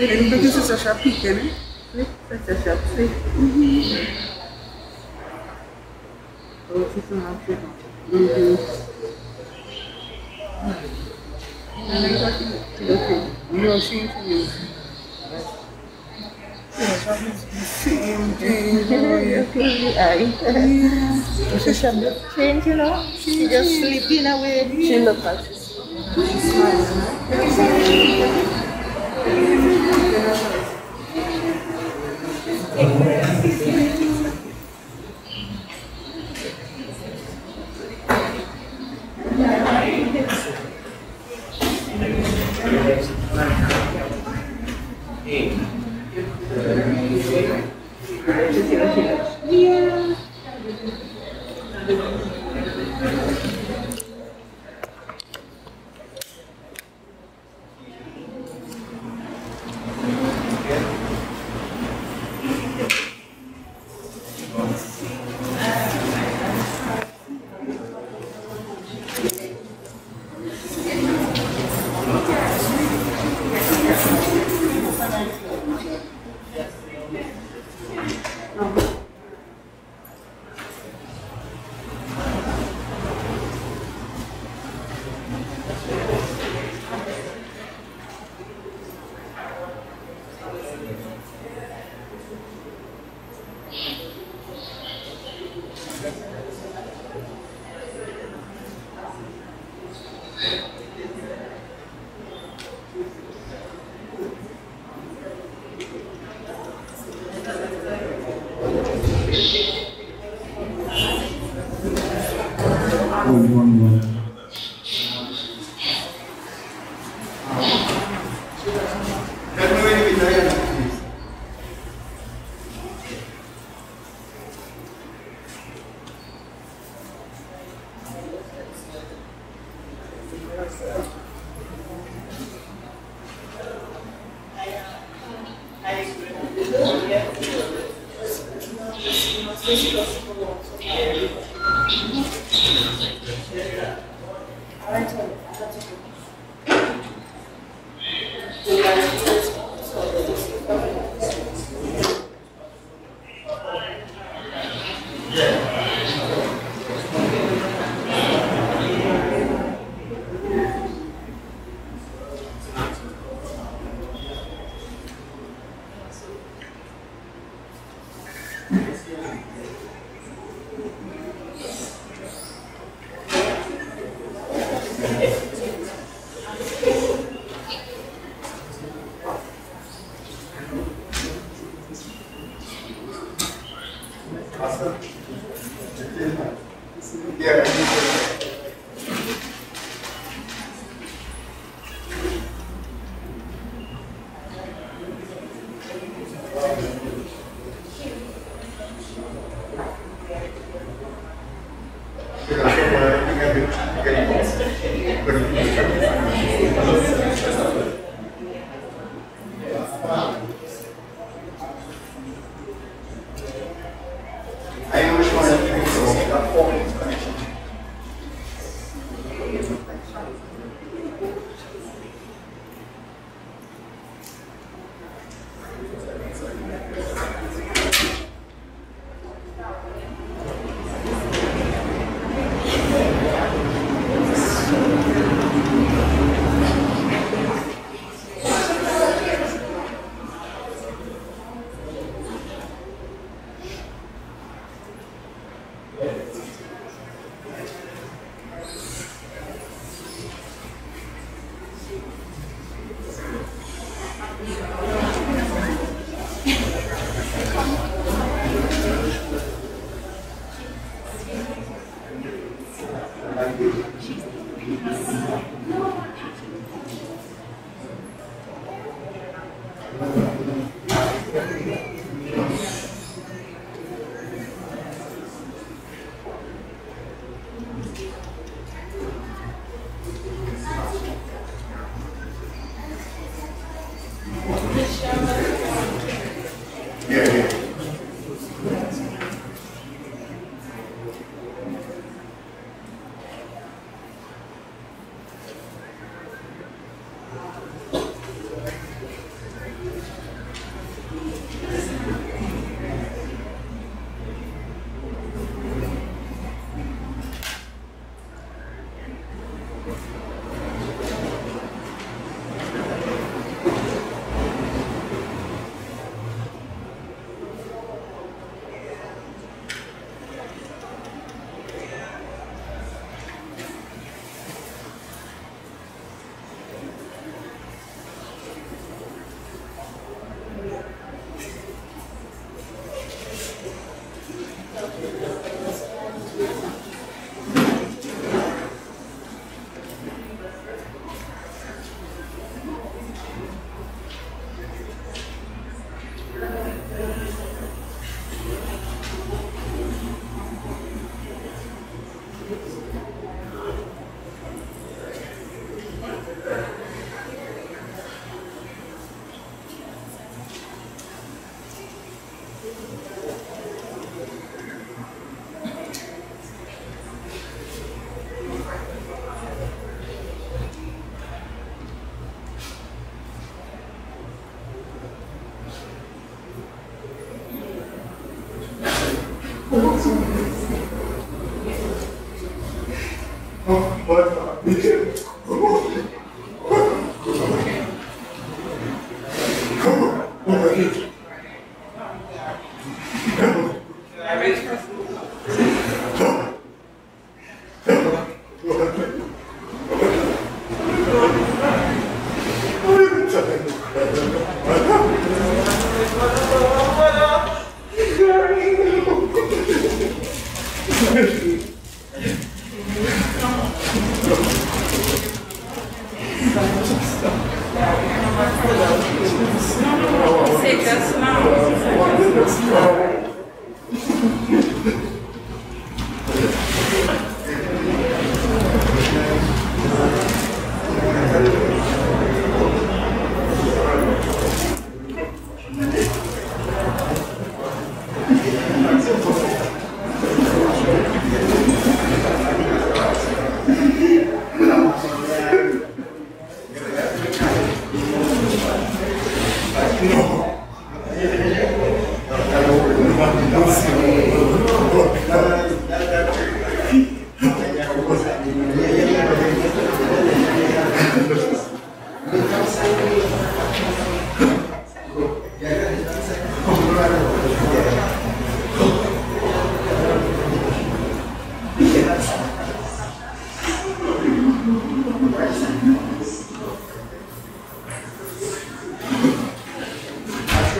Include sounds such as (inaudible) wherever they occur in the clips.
man. léegi nga gis sa shop piqué ne Sweet, such a shop, sweet. Oh, she's so much sweet. Okay. No, she ain't for you. Same thing, oh, yeah. Okay, aye. She shop just change, you know. She just sleeping away. She look like she's Hold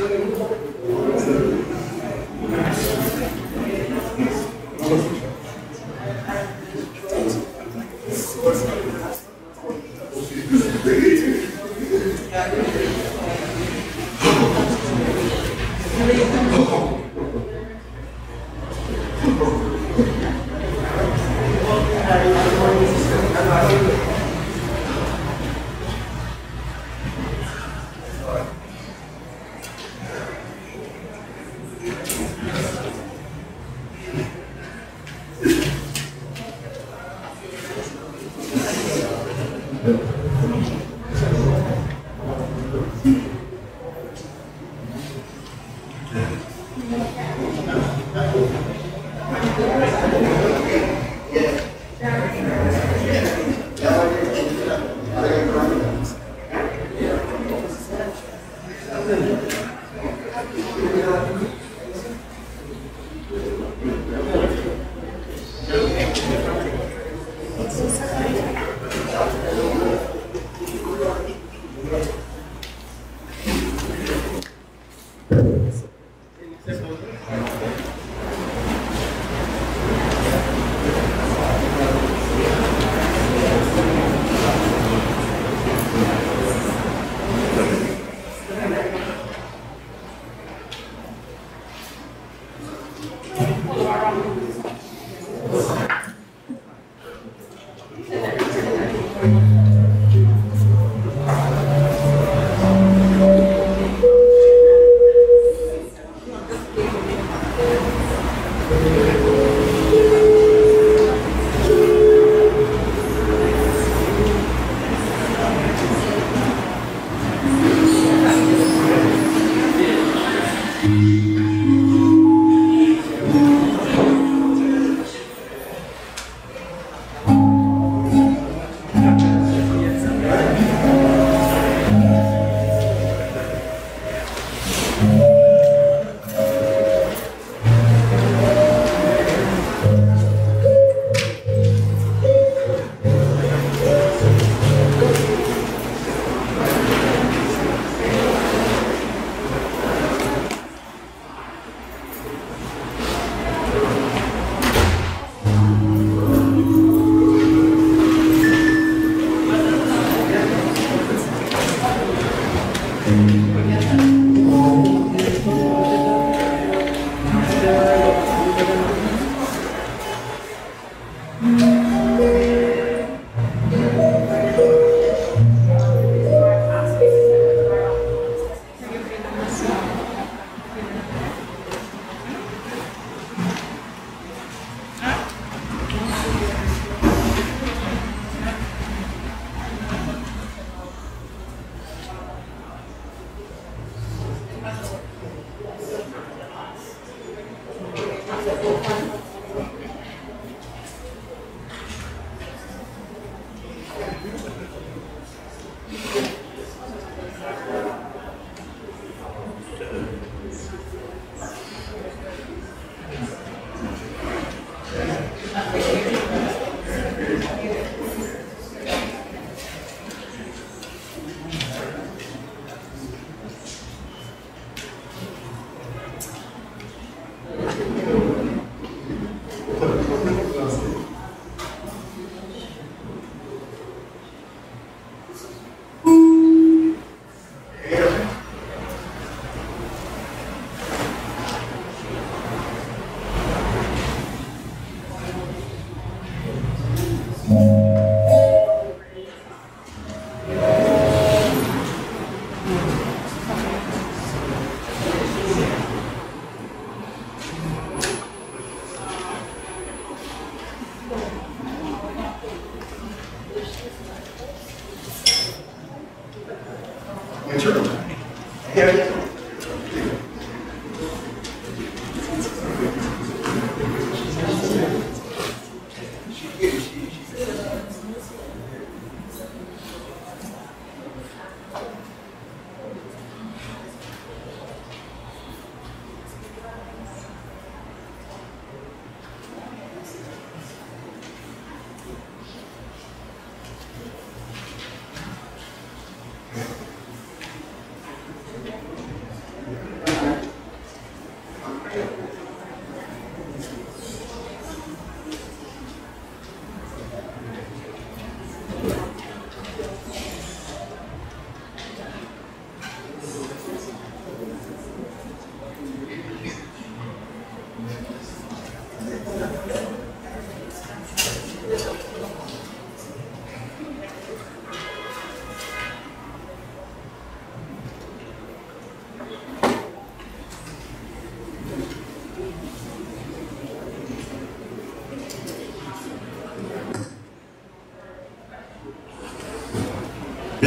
Gracias.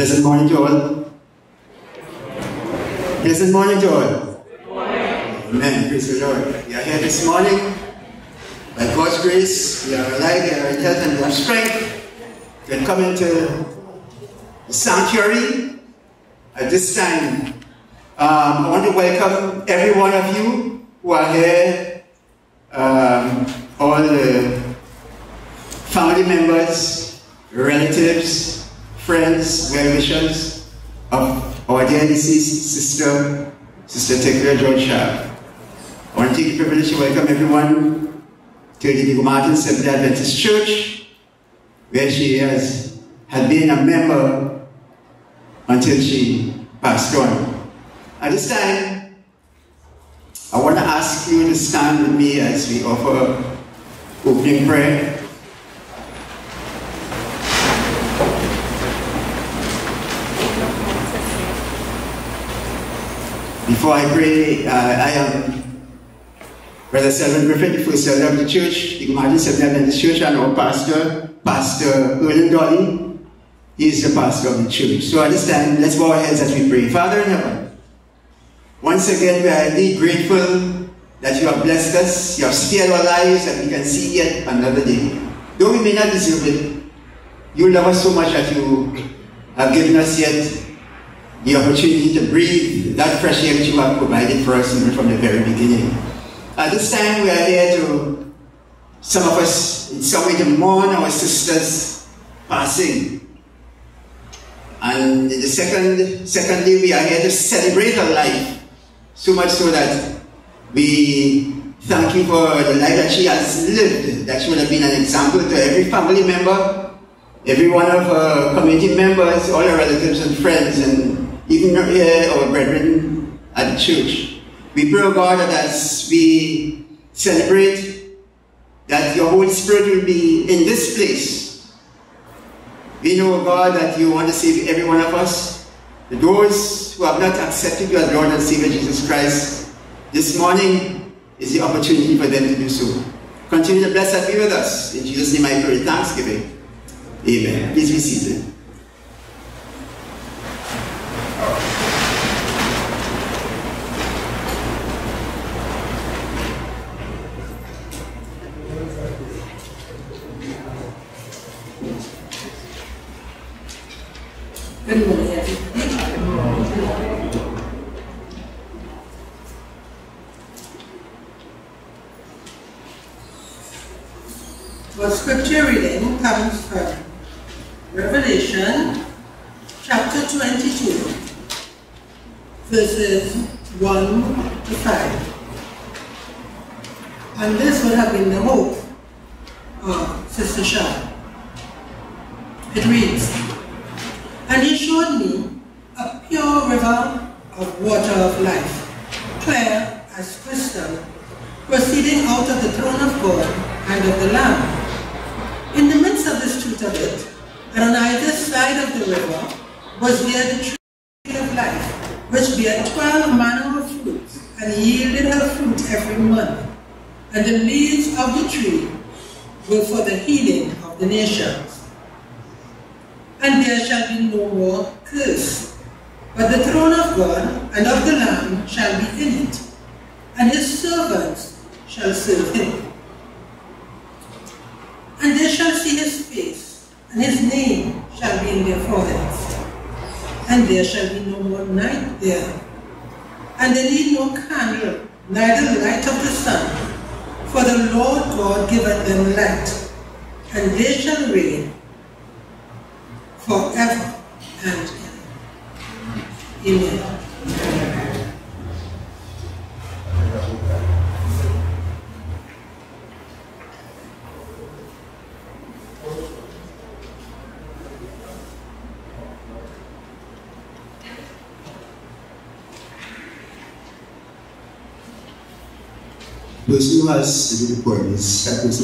Pleasant morning to all. Pleasant morning to all. Amen. Praise the Lord. We are here this morning. By God's grace, we are alive, we are in health, and we have strength. We can come into the sanctuary at this time. Um, I want to welcome every one of you who are here, um, all the family members, relatives, friends, well-wishers of our dear deceased sister, Sister Theckler George Sharpe. I want to take the privilege to welcome everyone to the Diego Martin Seventh Adventist Church, where she has had been a member until she passed on. At this time, I want to ask you to stand with me as we offer opening prayer. Before I pray, uh, I am Brother Selwyn Griffin, the first elder of the church, the Martin Seventh Adventist Church, and our pastor, Pastor Erlen Dolly. Is the pastor of the church. So at this time, let's bow our heads as we pray. Father in heaven, once again, we are indeed grateful that you have blessed us, you have spared our lives, that we can see yet another day. Though we may not deserve it, you love us so much that you have given us yet the opportunity to breathe that fresh air that you have provided for us even from the very beginning. At this time, we are here to, some of us, in some way, to mourn our sisters passing. And the second, secondly, we are here to celebrate her life, so much so that we thank you for the life that she has lived, that she would have been an example to every family member, every one of her community members, all her relatives and friends, and even our brethren at the church. We pray, God, that as we celebrate, that your Holy Spirit will be in this place. We know, God, that you want to save every one of us. Those who have not accepted you as Lord and Savior Jesus Christ, this morning is the opportunity for them to do so. Continue to bless and be with us. In Jesus' name I pray thanksgiving. Amen. Please be seated. Our scripture reading comes from Revelation chapter 22, verses 1 to 5. And this would have been the hope of Sister Shaw. It reads, and he showed me a pure river of water of life, clear as crystal, proceeding out of the throne of God and of the Lamb. In the midst of the street of it, and on either side of the river, was there the tree of life, which bare twelve manner of fruits, and yielded her fruit every month. And the leaves of the tree were for the healing of the nations and there shall be no more curse. But the throne of God and of the Lamb shall be in it, and his servants shall serve him. And they shall see his face, and his name shall be in their foreheads. And there shall be no more night there. And they need no candle, neither light of the sun, for the Lord God giveth them light, and they shall reign forever and ever. Amen. Those who has the report is that person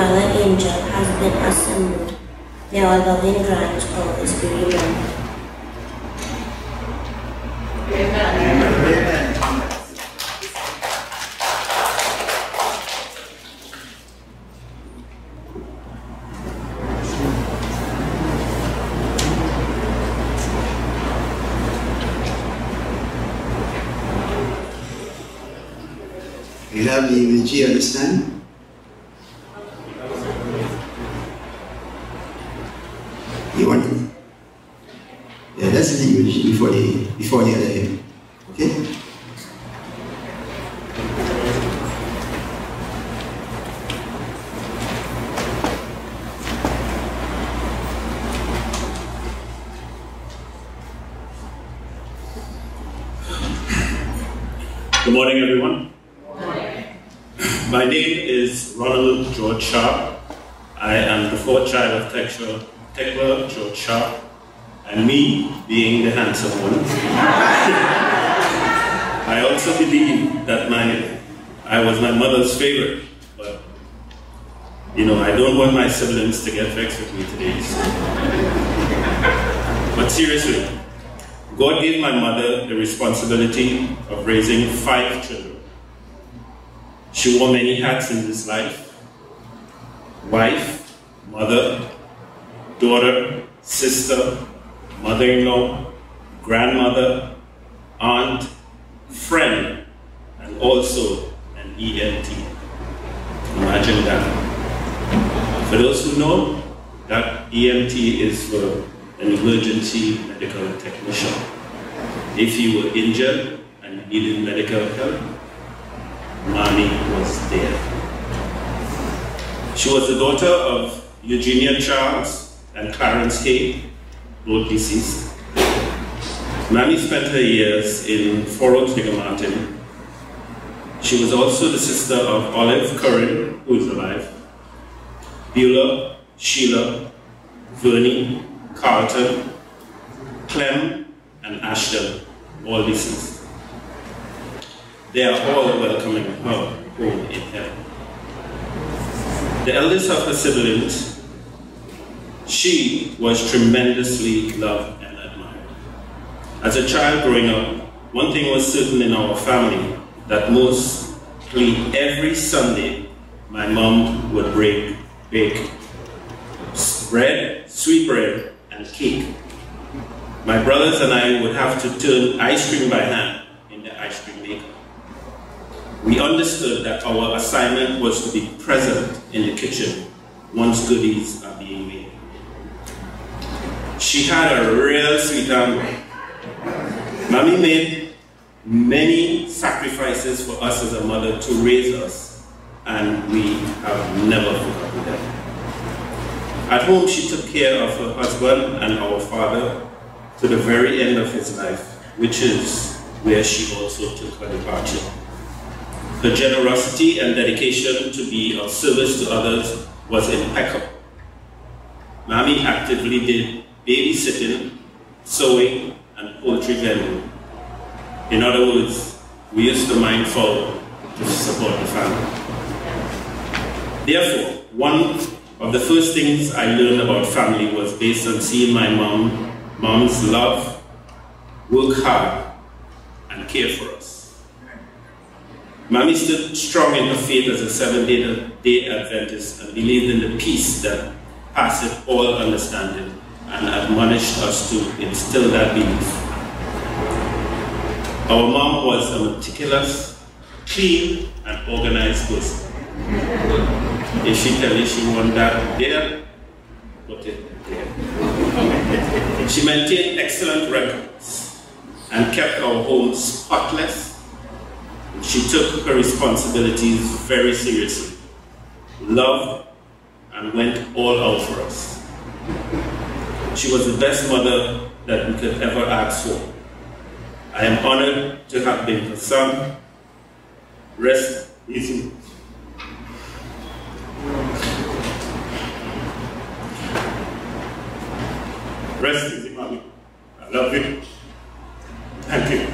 Another angel has been assembled. May our loving grant always be remembered. You have the understand? You want it? Yeah, that's the eulogy before the before the other hymn. Okay? Good morning, everyone. My name is Ronald George Sharpe. I am the fourth child of Theckler, Theckler George Sharpe, and me being the handsome one. I also believe that my I was my mother's favorite, but you know I don't want my siblings to get vexed with me today. But seriously, God gave my mother the responsibility of raising five children. She wore many hats in this life wife, mother, daughter, sister, mother in law, grandmother, aunt, friend, and also an EMT. Imagine that. For those who know, that EMT is for an emergency medical technician. If you were injured and needed medical help, Mommy was there. She was the daughter of Eugenia Charles and Clarence Hay, both deceased. Mammy spent her years in Fort Oaks, Martin. She was also the sister of Olive Curran, who is alive, Beulah, Sheila, Vernie, Carlton, Clem, and Ashton, all deceased. They are all welcoming her home in heaven. The eldest of her siblings, she was tremendously loved and admired. As a child growing up, one thing was certain in our family that mostly every Sunday my mom would break, bake bread, sweet bread, and cake. My brothers and I would have to turn ice cream by hand in the ice cream maker. We understood that our assignment was to be present in the kitchen once goodies are being made. She had a real sweet hand. Mommy made many sacrifices for us as a mother to raise us, and we have never forgotten them. At home, she took care of her husband and our father to the very end of his life, which is where she also took her departure. Her generosity and dedication to be of service to others was impeccable. Mommy actively did babysitting, sewing, and poultry vending. In other words, we used to mind fowl to support the family. Therefore, one of the first things I learned about family was based on seeing my mom, mom's love, work hard, and care for us. Mommy stood strong in her faith as a seven-day Adventist and believed in the peace that passeth all understanding and admonished us to instill that belief. Our mom was a meticulous, clean, and organized person. If she that there, it there. She maintained excellent records and kept our home spotless. She took her responsibilities very seriously, loved, and went all out for us. She was the best mother that we could ever ask for. I am honored to have been her son. Rest easy. Rest easy, mommy. I love you. Thank you.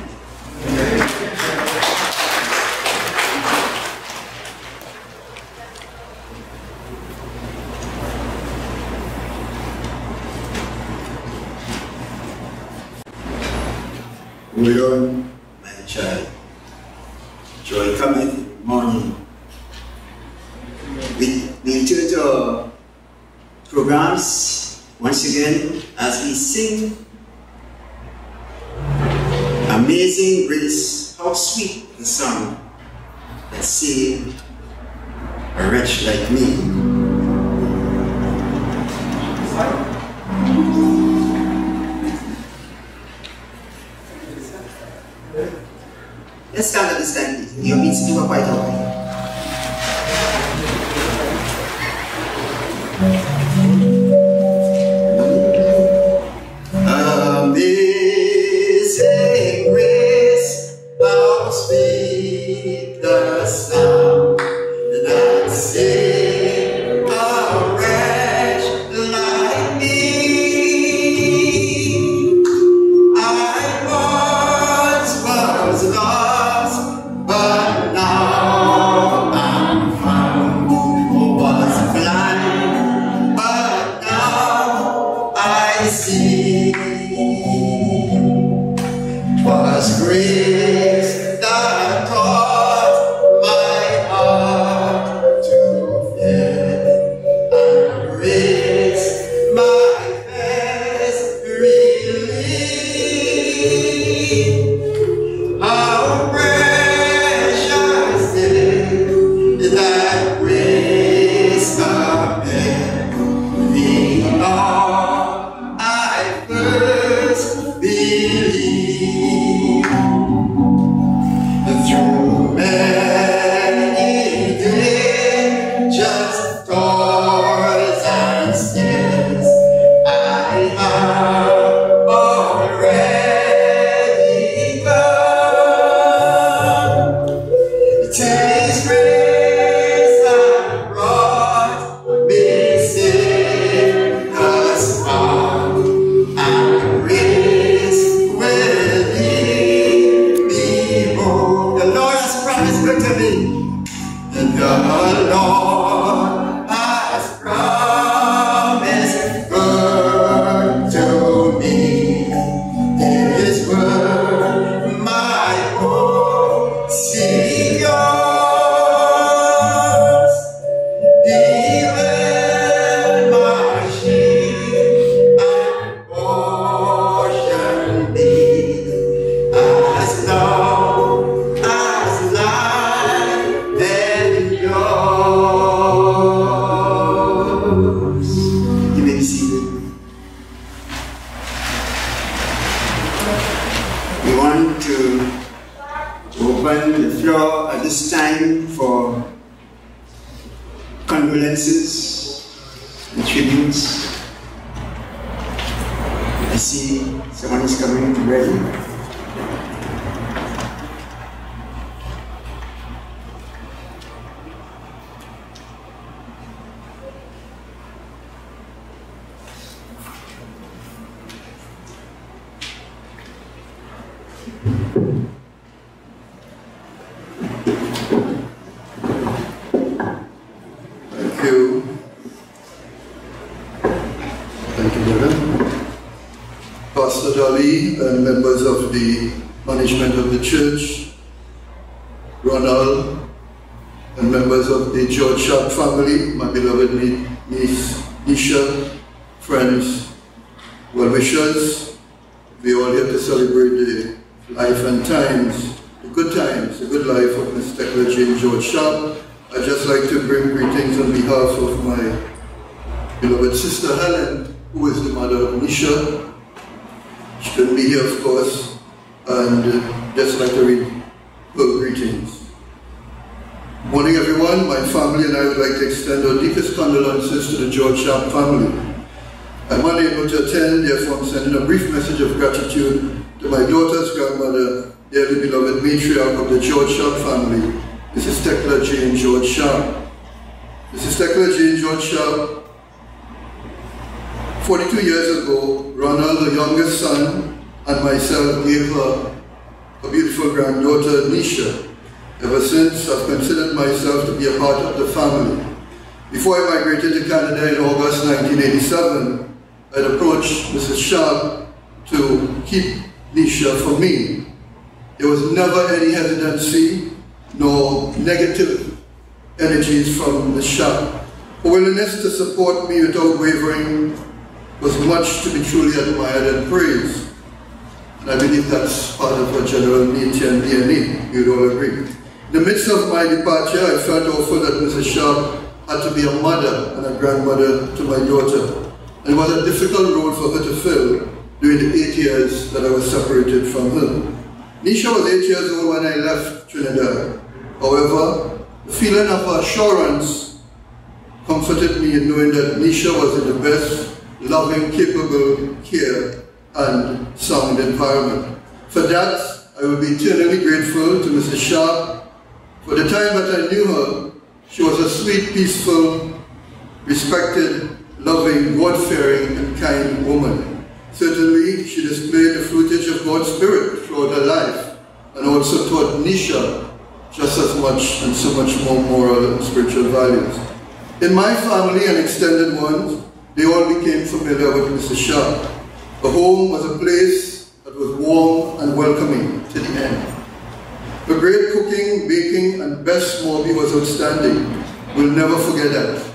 Hold on, my child. Joy cometh in the morning. We, we turn to our programs once again as we sing coming and members of the management of the church, Ronald, and members of the George Sharpe family, my beloved niece Nisha, friends, well-wishers, we are all here to celebrate the life and times, the good times, the good life of Mr. Theckler Jane George Sharpe. I'd just like to bring greetings on behalf of my beloved sister Helen, who is the mother of Nisha, she couldn't be here, of course, and uh, just like to read her greetings. Morning, everyone. My family and I would like to extend our deepest condolences to the George Sharpe family. I'm unable to attend, therefore I'm sending a brief message of gratitude to my daughter's grandmother, dearly beloved matriarch of the George Sharpe family, Mrs. Theckler Jane George Sharpe. Mrs. Theckler Jane George Sharpe 42 years ago, Ronald, the youngest son, and myself gave her a beautiful granddaughter, Nisha. Ever since, I've considered myself to be a part of the family. Before I migrated to Canada in August 1987, I'd approached Mrs. Sharpe to keep Nisha for me. There was never any hesitancy nor negative energies from Ms. Sharpe. Her willingness to support me without wavering was much to be truly admired and praised. And I believe that's part of our general nature and DNA, you'd all agree. In the midst of my departure, I felt also that Mrs. Sharpe had to be a mother and a grandmother to my daughter. And it was a difficult role for her to fill during the eight years that I was separated from her. Nisha was eight years old when I left Trinidad. However, the feeling of assurance comforted me in knowing that Nisha was in the best loving, capable care and sound environment. For that, I will be eternally grateful to Mrs. Sharpe. For the time that I knew her, she was a sweet, peaceful, respected, loving, God-fearing, and kind woman. Certainly, she displayed the fruitage of God's Spirit throughout her life, and also taught Nisha just as much and so much more moral and spiritual values. In my family and extended ones, they all became familiar with Mr. Sharpe. The home was a place that was warm and welcoming to the end. The great cooking, baking, and best smoothie was outstanding. We'll never forget that.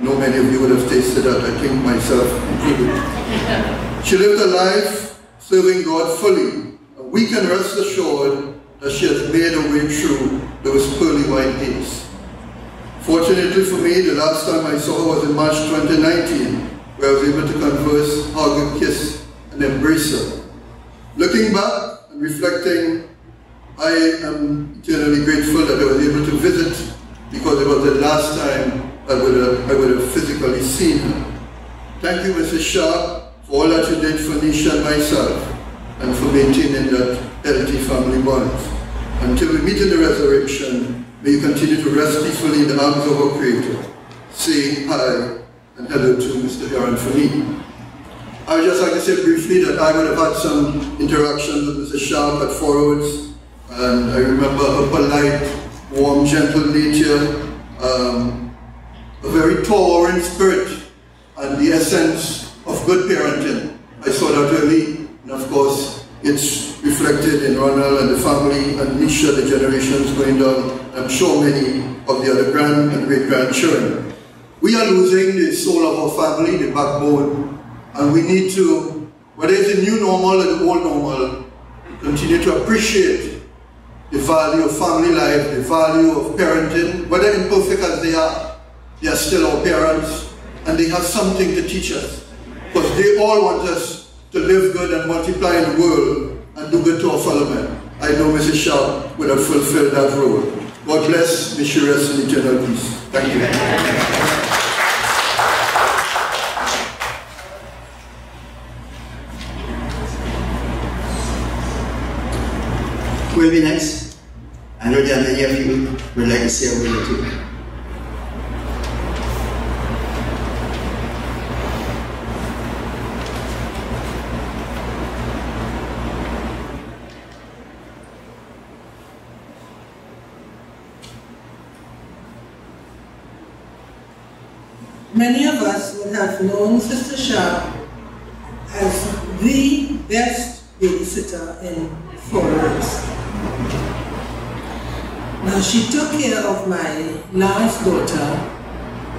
No many of you would have tasted that, I think myself included. She lived a life serving God fully. And we can rest assured that she has made her way through those pearly white gates. Fortunately for me, the last time I saw her was in March 2019, where I was able to converse, hug, kiss, and embrace her. Looking back and reflecting, I am eternally grateful that I was able to visit because it was the last time I would have, I would have physically seen her. Thank you, Mrs. Sharpe, for all that you did for Nisha and myself and for maintaining that healthy family bond. Until we meet in the resurrection, May you continue to rest peacefully in the arms of our Creator. Say hi and hello to Mr. Heron for me. I would just like to say briefly that I would have had some interactions with Mrs. Sharpe at Forwards, and I remember her polite, warm, gentle nature, um, a very tolerant spirit, and the essence of good parenting. I saw that early, and of course, it's reflected in Ronald and the family, and Nisha, the generations going down I'm sure many of the other grand and great-grandchildren. We are losing the soul of our family, the backbone, and we need to, whether it's the new normal or the old normal, continue to appreciate the value of family life, the value of parenting, whether imperfect as they are, they are still our parents, and they have something to teach us. Because they all want us to live good and multiply in the world and do good to our fellow men. I know Mrs. Sharpe would have fulfilled that role. God bless, may she rest in eternal peace. Thank you. Who will be next? I know there are many of you who would like to say a word or two. Have known Sister Sharpe as the best babysitter in Forest. Now she took care of my last daughter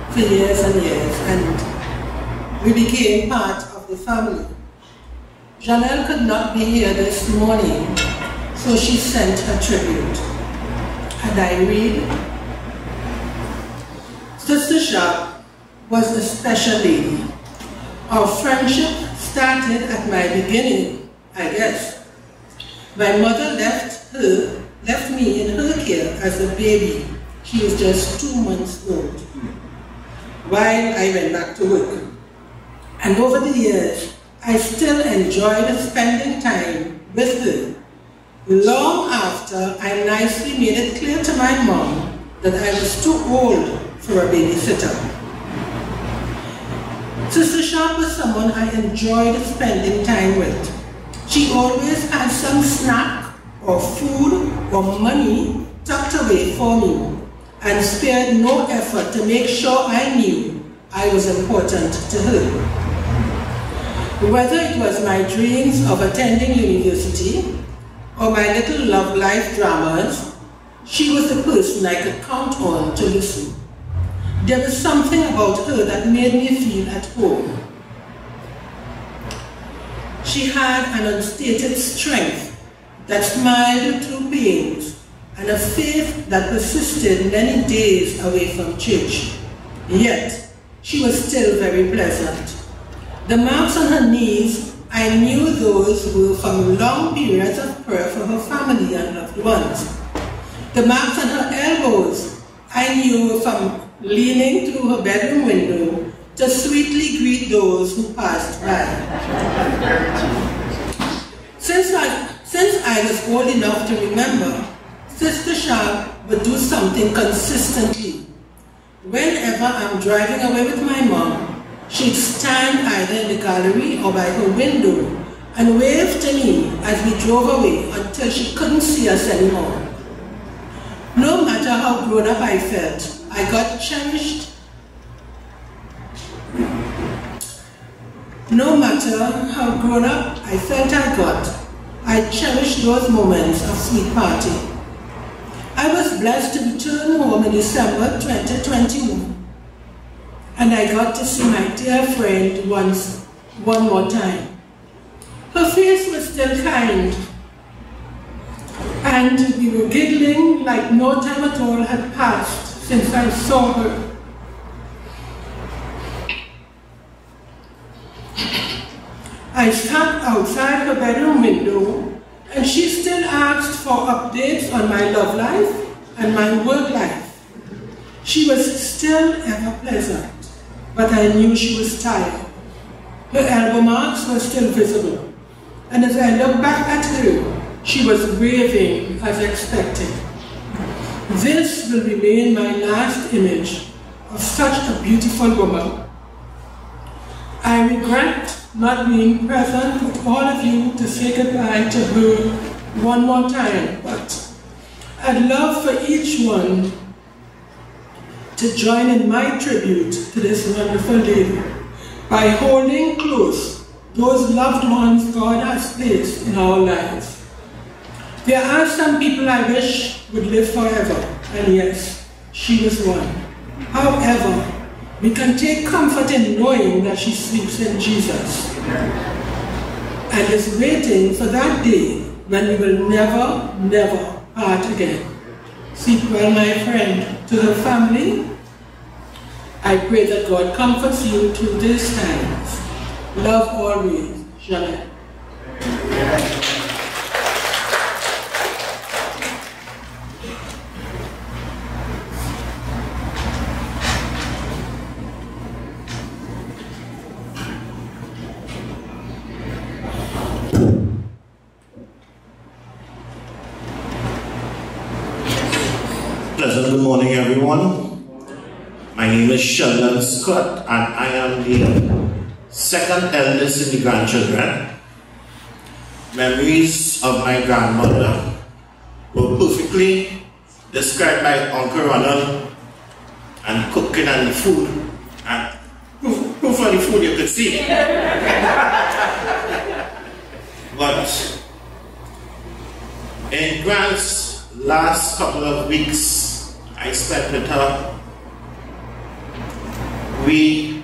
for years and years and we became part of the family. Janelle could not be here this morning, so she sent her tribute. And I read, Sister Sharpe was a special lady. Our friendship started at my beginning, I guess. My mother left her, left me in her care as a baby. She was just two months old. While I went back to work. And over the years, I still enjoyed spending time with her. Long after I nicely made it clear to my mom that I was too old for a babysitter. Sister Sharpe was someone I enjoyed spending time with. She always had some snack or food or money tucked away for me and spared no effort to make sure I knew I was important to her. Whether it was my dreams of attending university or my little love life dramas, she was the person I could count on to listen. There was something about her that made me feel at home. She had an unstated strength that smiled through pains and a faith that persisted many days away from church. Yet, she was still very pleasant. The marks on her knees, I knew those were from long periods of prayer for her family and loved ones. The marks on her elbows, I knew were from leaning through her bedroom window to sweetly greet those who passed by. Since I, since I was old enough to remember, Sister Sharpe would do something consistently. Whenever I'm driving away with my mom, she'd stand either in the gallery or by her window and wave to me as we drove away until she couldn't see us anymore. No matter how grown up I felt, I got cherished. No matter how grown up I felt I got, I cherished those moments of sweet party. I was blessed to return home in December 2021, and I got to see my dear friend once, one more time. Her face was still kind, and we were giggling like no time at all had passed since I saw her. I sat outside her bedroom window and she still asked for updates on my love life and my work life. She was still ever pleasant, but I knew she was tired. Her elbow marks were still visible, and as I looked back at her, she was waving as expected. This will remain my last image of such a beautiful woman. I regret not being present with all of you to say goodbye to her one more time, but I'd love for each one to join in my tribute to this wonderful lady by holding close those loved ones God has placed in our lives. There are some people I wish would live forever, and yes, she was one. However, we can take comfort in knowing that she sleeps in Jesus and is waiting for that day when we will never, never part again. Sleep well, my friend. To the family, I pray that God comforts you through these times. Love always, Jeanette. Sheldon Scott, and I am the uh, second eldest in the grandchildren. Memories of my grandmother were perfectly described by Uncle Ronald and cooking and the food. And proof, proof of the food you could see. (laughs) but in Grant's last couple of weeks I spent with her, we,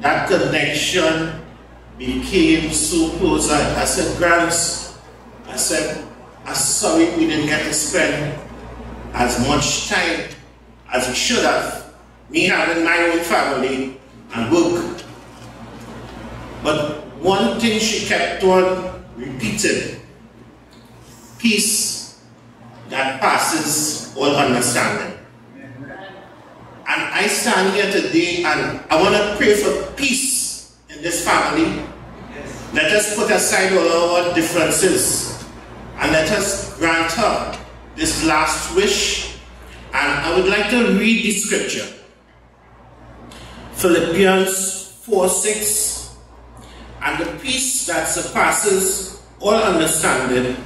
that connection became so close. I, I said, Grants, I said, I'm sorry we didn't get to spend as much time as we should have. Me having my own family and work. But one thing she kept on repeating, peace that passes all understanding. And I stand here today and I want to pray for peace in this family. Let us put aside all our differences and let us grant her this last wish. And I would like to read the scripture. Philippians 4 6. And the peace that surpasses all understanding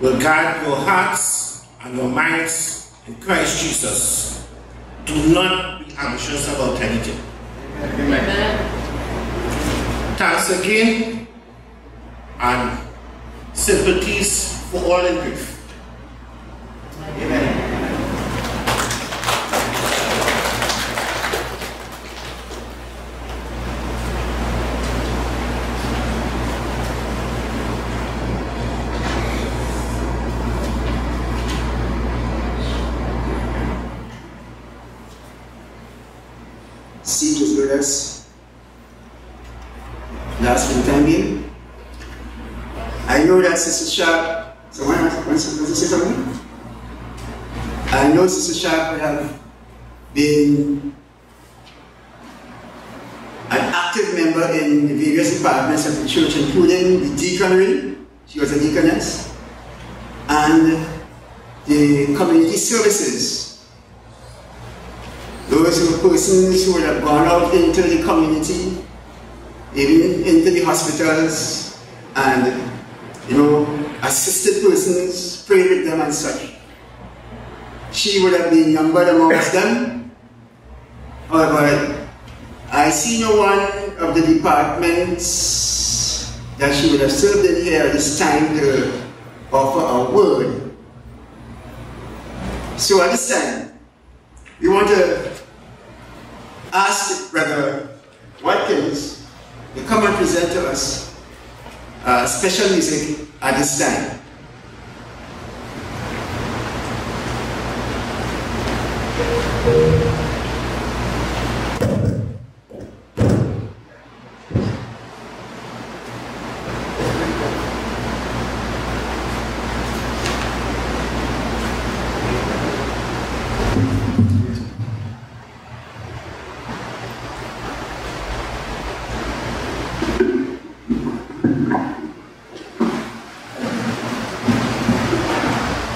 will guard your hearts and your minds in Christ Jesus. Do not be anxious about anything. Amen. Thanks again and sympathies for all in grief. Amen. seat was with us last time here. I know that Sister Sharpe, someone wants to say something? I would have been an active member in the various departments of the church, including the deaconry, she was a deaconess, and the community services those were persons who would have gone out into the community, even into the hospitals, and you know, assisted persons, prayed with them and such. She would have been numbered amongst them. However, I see no one of the departments that she would have served in here this time to offer a word. So at this time, we want to ask Brother Watkins to come and present to us uh, special music at this time.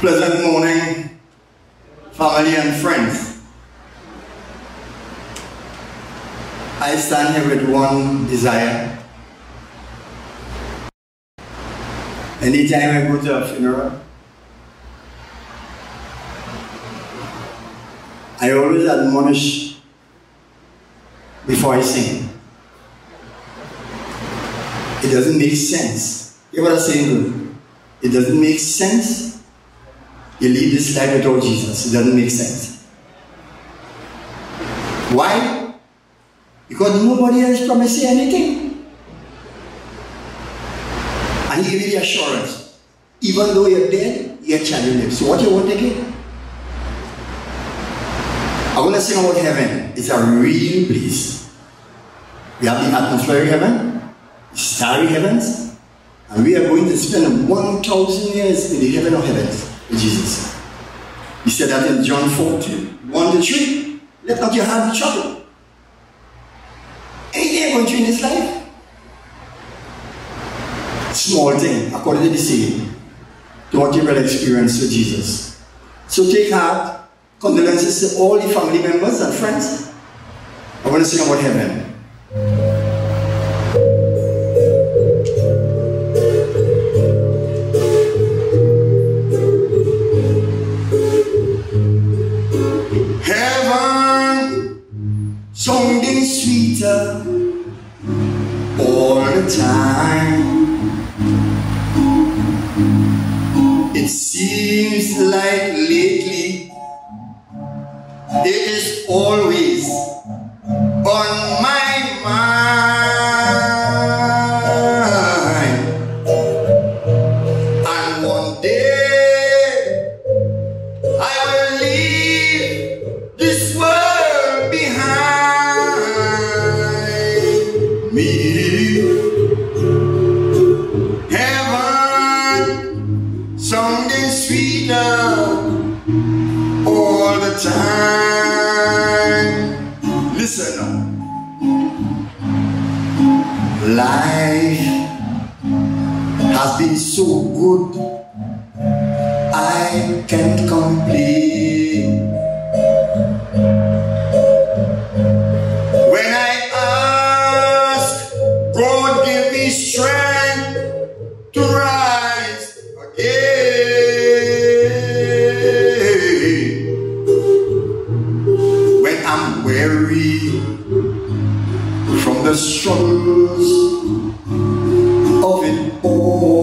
Pleasant morning, family and friends. Stand here with one desire. Anytime I go to a funeral, I always admonish before I sing. It doesn't make sense. You I'm saying? It doesn't make sense you leave this life without Jesus. It doesn't make sense. Why? Because nobody else promised anything. And he gave you the assurance. Even though you're dead, your child will live. So what you want again? I want to sing about heaven. It's a real place. We have the atmospheric heaven, the starry heavens, and we are going to spend 1,000 years in the heaven of heavens. with Jesus. He said that in John 14, 1 to 3. Let not your heart be troubled. Ain't there a country in this life? Small thing, according to the saying, to what you will experience with Jesus. So take heart, condolences to all the family members and friends. I want to sing about heaven. all the time. It seems like lately it is always on my mind. so good I can't complain. When I ask God give me strength to rise again. When I'm weary from the struggles of it all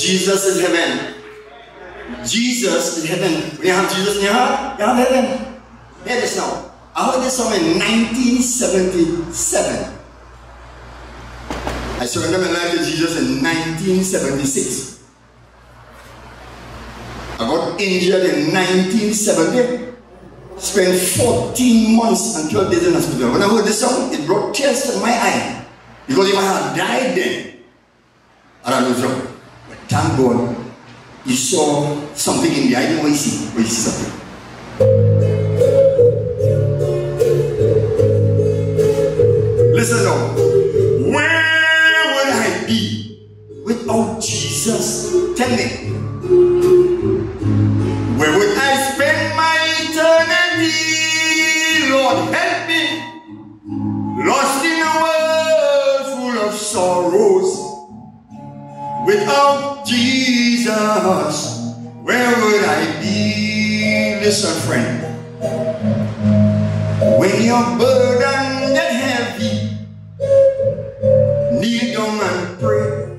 Jesus is heaven. Jesus in heaven. We have Jesus in your heart, you have heaven. Hear this now. I heard this song in 1977. I surrendered my life to Jesus in 1976. I got injured in 1970. Spent 14 months and 12 days in hospital. When I heard this song, it brought tears to my eye. Because if I had died then, I don't know. But thank God, you saw something in me. I didn't see, but you see something. Listen now. Where would I be without Jesus? Tell me. Jesus, where would I be? Listen, friend. When you're burdened heavy, kneel down and pray.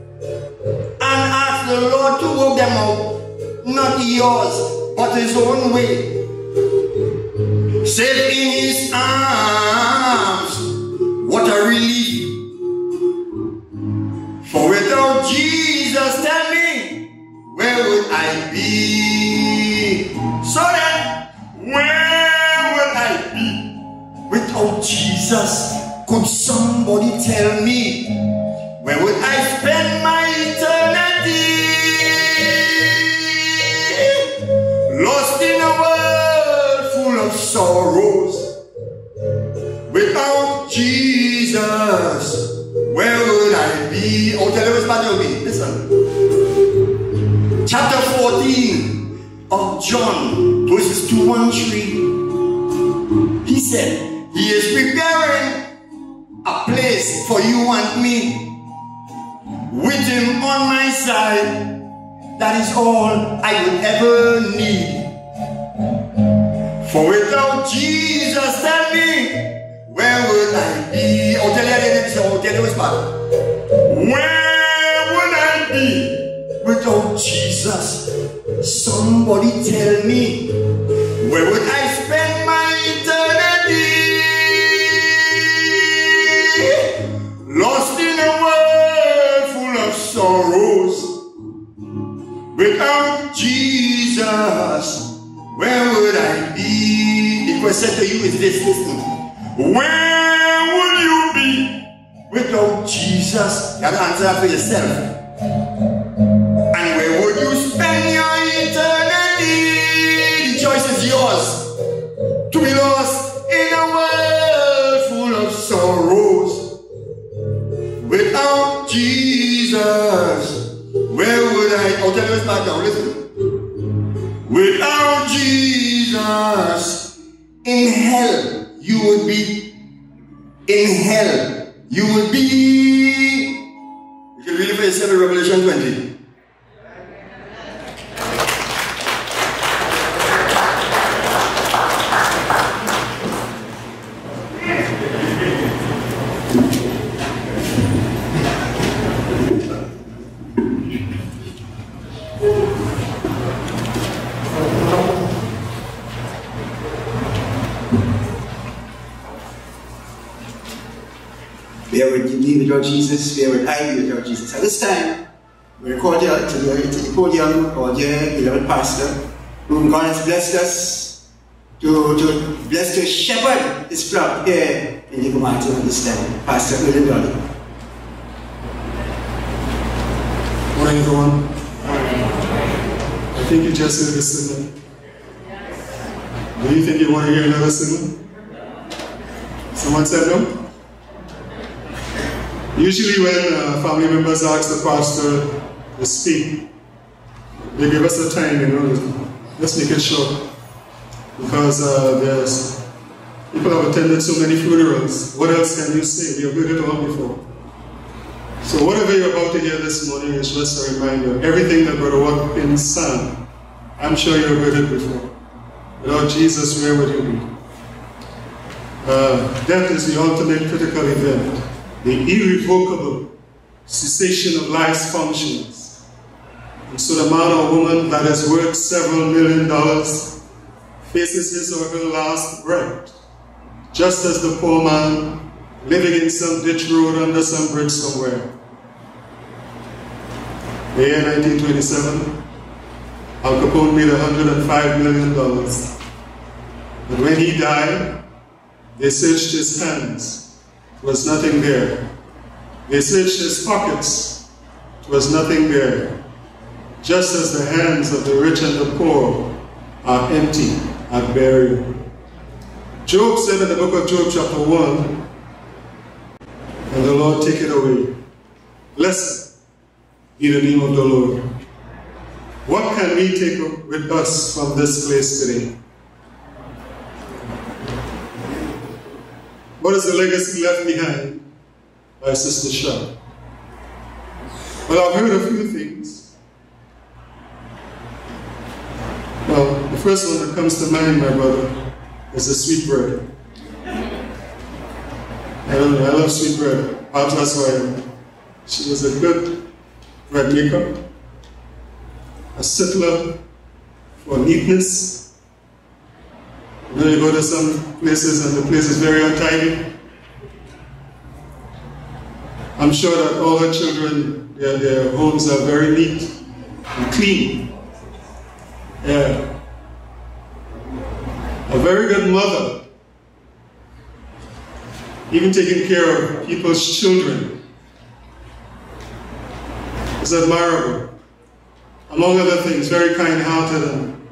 And ask the Lord to work them out. Not yours, but his own way. Safe in his arms, what a relief. I be? So then, where would I be without Jesus? Could somebody tell me, where would I spend my eternity? Lost in a world full of sorrows. Without Jesus, where would I be? Oh, tell me. Listen. Chapter 14 of John, verses 2 and 3. He said, He is preparing a place for you and me. With Him on my side, that is all I would ever need. For without Jesus, tell me, where would I be? Oh, tell you again, oh, tell you what's bad. Where would Without Jesus? Somebody tell me, where would I spend my eternity? Lost in a world full of sorrows. Without Jesus, where would I be? The question to you is this, listen. Where would you be without Jesus? You have to answer that for yourself. Would I? I'll tell you this back now. Listen. Without Jesus, in hell you would be. In hell you would be. You can read it for yourself in Revelation 20. You without Jesus? Where would I be without Jesus? At this time, we record here to the, to the podium or dear beloved pastor, whom God has blessed us to, to bless to shepherd his flock here in the Community at this time, Pastor William Dolly. Morning, everyone. I think you just heard the sermon. Do you think you want to hear another sermon? Someone said no? Usually when uh, family members ask the pastor to speak, they give us a time, you know, let's make it short. Because uh, there's, people have attended so many funerals. What else can you say? You've heard it all before. So whatever you're about to hear this morning is just a reminder. Everything that Brother Watkins sang, I'm sure you've heard it before. Without Jesus, where would you be? Uh, death is the ultimate critical event, the irrevocable cessation of life's functions. And so the man or woman that has worked several million dollars faces his or her last breath, just as the poor man living in some ditch road under some bridge somewhere. The year 1927, Al Capone made $105 million. But when he died, they searched his hands. Was nothing there. They searched his pockets. Was nothing there. Just as the hands of the rich and the poor are empty at burial. Job said in the book of Job, chapter 1, and the Lord take it away. Blessed be the name of the Lord. What can we take with us from this place today? What is the legacy left behind by Sister Shaw? Well, I've heard a few things. Well, the first one that comes to mind, my brother, is the sweet bread. I, don't know, I love sweet bread. That's why she was a good bread maker, a settler for neatness. You you go to some places and the place is very untidy. I'm sure that all her children, their, their homes are very neat and clean. Yeah. A very good mother, even taking care of people's children, is admirable. Among other things, very kind-hearted and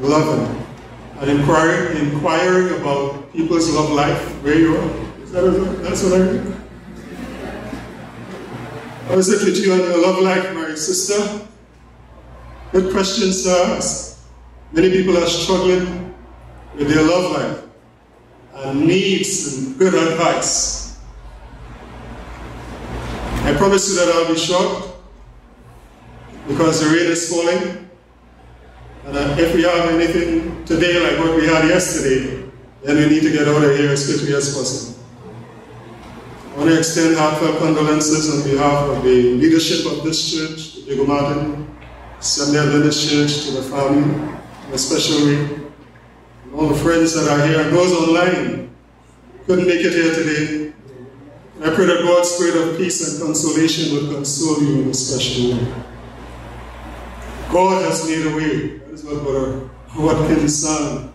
loving, and inquiring, inquiring about people's love life, where you are. Is that what, that's what I mean? How is it with you and your love life, my sister? Good questions to ask. Many people are struggling with their love life and need some good advice. I promise you that I'll be short because the rain is falling. And uh, if we have anything today like what we had yesterday, then we need to get out of here as quickly as possible. I want to extend heartfelt condolences on behalf of the leadership of this church, the Diego Martin Seventh-day Adventist Church, to the family, in a special way. All the friends that are here and those online couldn't make it here today. I pray that God's spirit of peace and consolation will console you in a special way. God has made a way. That is what Brother Watkins sang.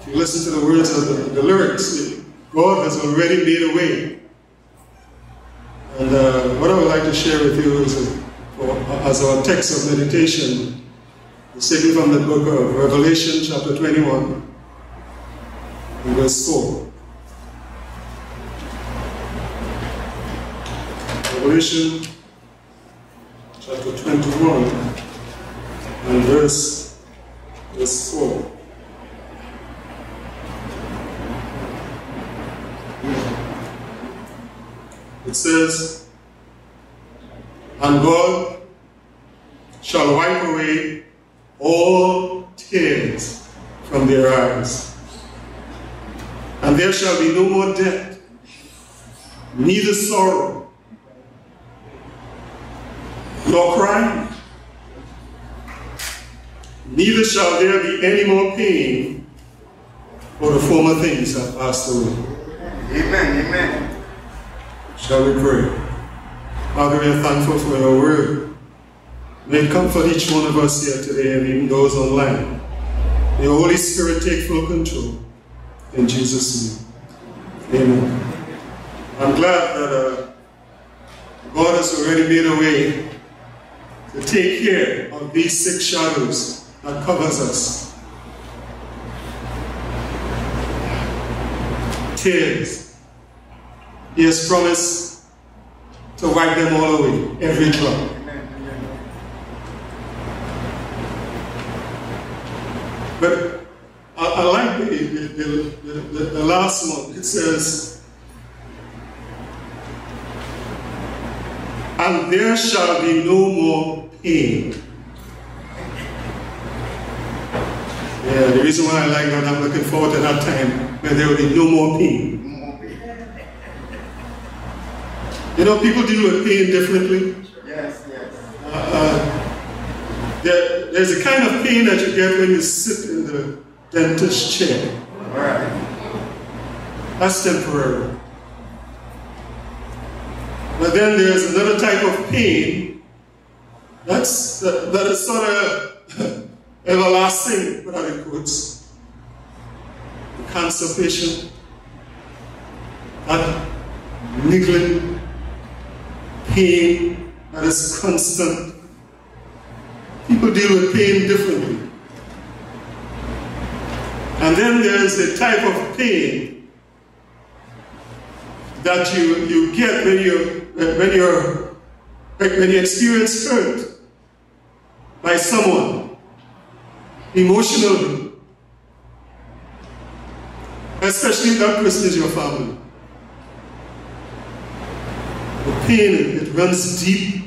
If you listen to the words of the, the lyrics, God has already made a way. And uh, what I would like to share with you is, a, for, as our text of meditation, is taken from the book of Revelation, chapter 21, and verse 4. Revelation, chapter 21, and verse, verse 4. It says, And God shall there be any more pain, for the former things have passed away. Amen, amen. Shall we pray? Father, we are thankful for your word. May it comfort each one of us here today and even those online. May the Holy Spirit take full control. In Jesus' name. Amen. I'm glad that uh, God has already made a way to take care of these six shadows that covers us. Tears. He has promised to wipe them all away, every drop. But I, I like the, the, the, the, the last one. It says, and there shall be no more pain. Yeah, the reason why I like that, I'm looking forward to that time where there will be no more pain. You know, people deal with pain differently. Yes, yes. Uh, there, there's a kind of pain that you get when you sit in the dentist chair. All right. That's temporary. But then there's another type of pain that's, that, that is sort of (laughs) everlasting, in quotes. The cancer patient, that niggling pain that is constant. People deal with pain differently. And then there's a type of pain that you, you get when you when you're when you experience hurt by someone emotionally, especially if that person is your family. The pain it runs deep.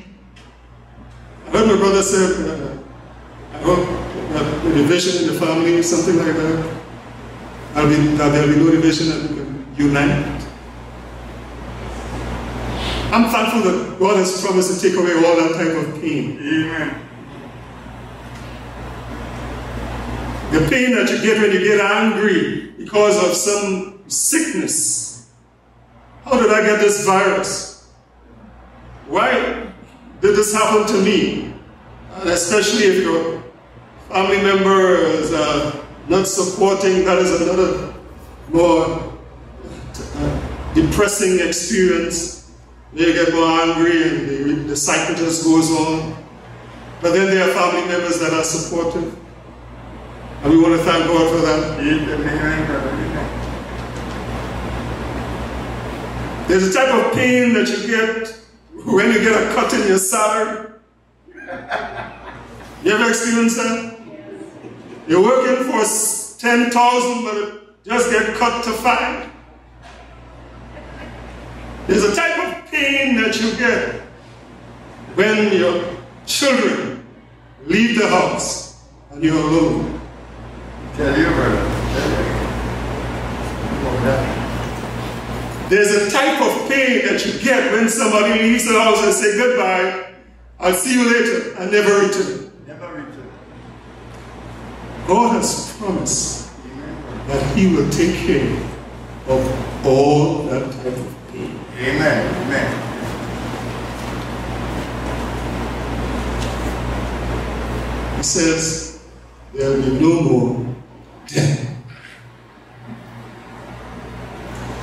I heard my brother say, uh, I hope the division in the family, something like that. I'll be, that there'll be no division and we can unite. I'm thankful that God has promised to take away all that type of pain. Amen. The pain that you get when you get angry because of some sickness. How did I get this virus? Why did this happen to me? And especially if your family member is uh, not supporting, that is another more uh, depressing experience. You get more angry and the, the cycle just goes on. But then there are family members that are supportive. And we want to thank God for that. There's a type of pain that you get when you get a cut in your salary. You ever experienced that? You're working for 10,000 but it just get cut to 5. There's a type of pain that you get when your children leave the house and you're alone. Tell you, brother. There's a type of pain that you get when somebody leaves the house and say goodbye, I'll see you later, and never return. Never return. God has promised that He will take care of all that type of pain. Amen. Amen. He says, there will be no more death.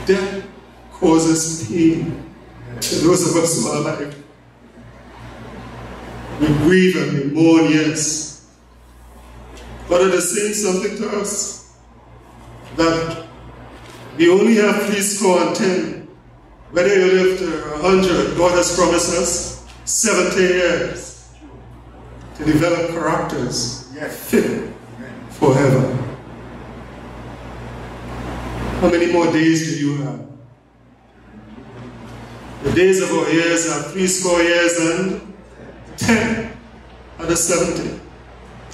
Death causes pain to those of us who are alive. We grieve and we mourn, yes. But it is saying something to us that we only have three score and ten. Whether you live to a hundred, God has promised us 70 years to develop characters fit forever. How many more days do you have? The days of our years are three score years and ten and of seventy.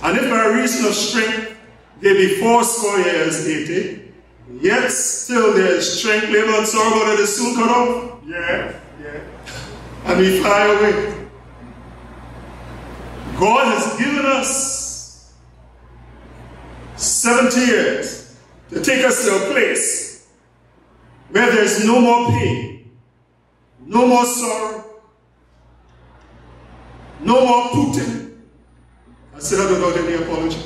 And if by reason of strength there be four score years eighty, yet still there is strength, labor, and sorrow, it is soon cut off. Yeah, yeah. And we fly away. God has given us 70 years to take us to a place where there is no more pain, no more sorrow, no more Putin. I say that without any apology.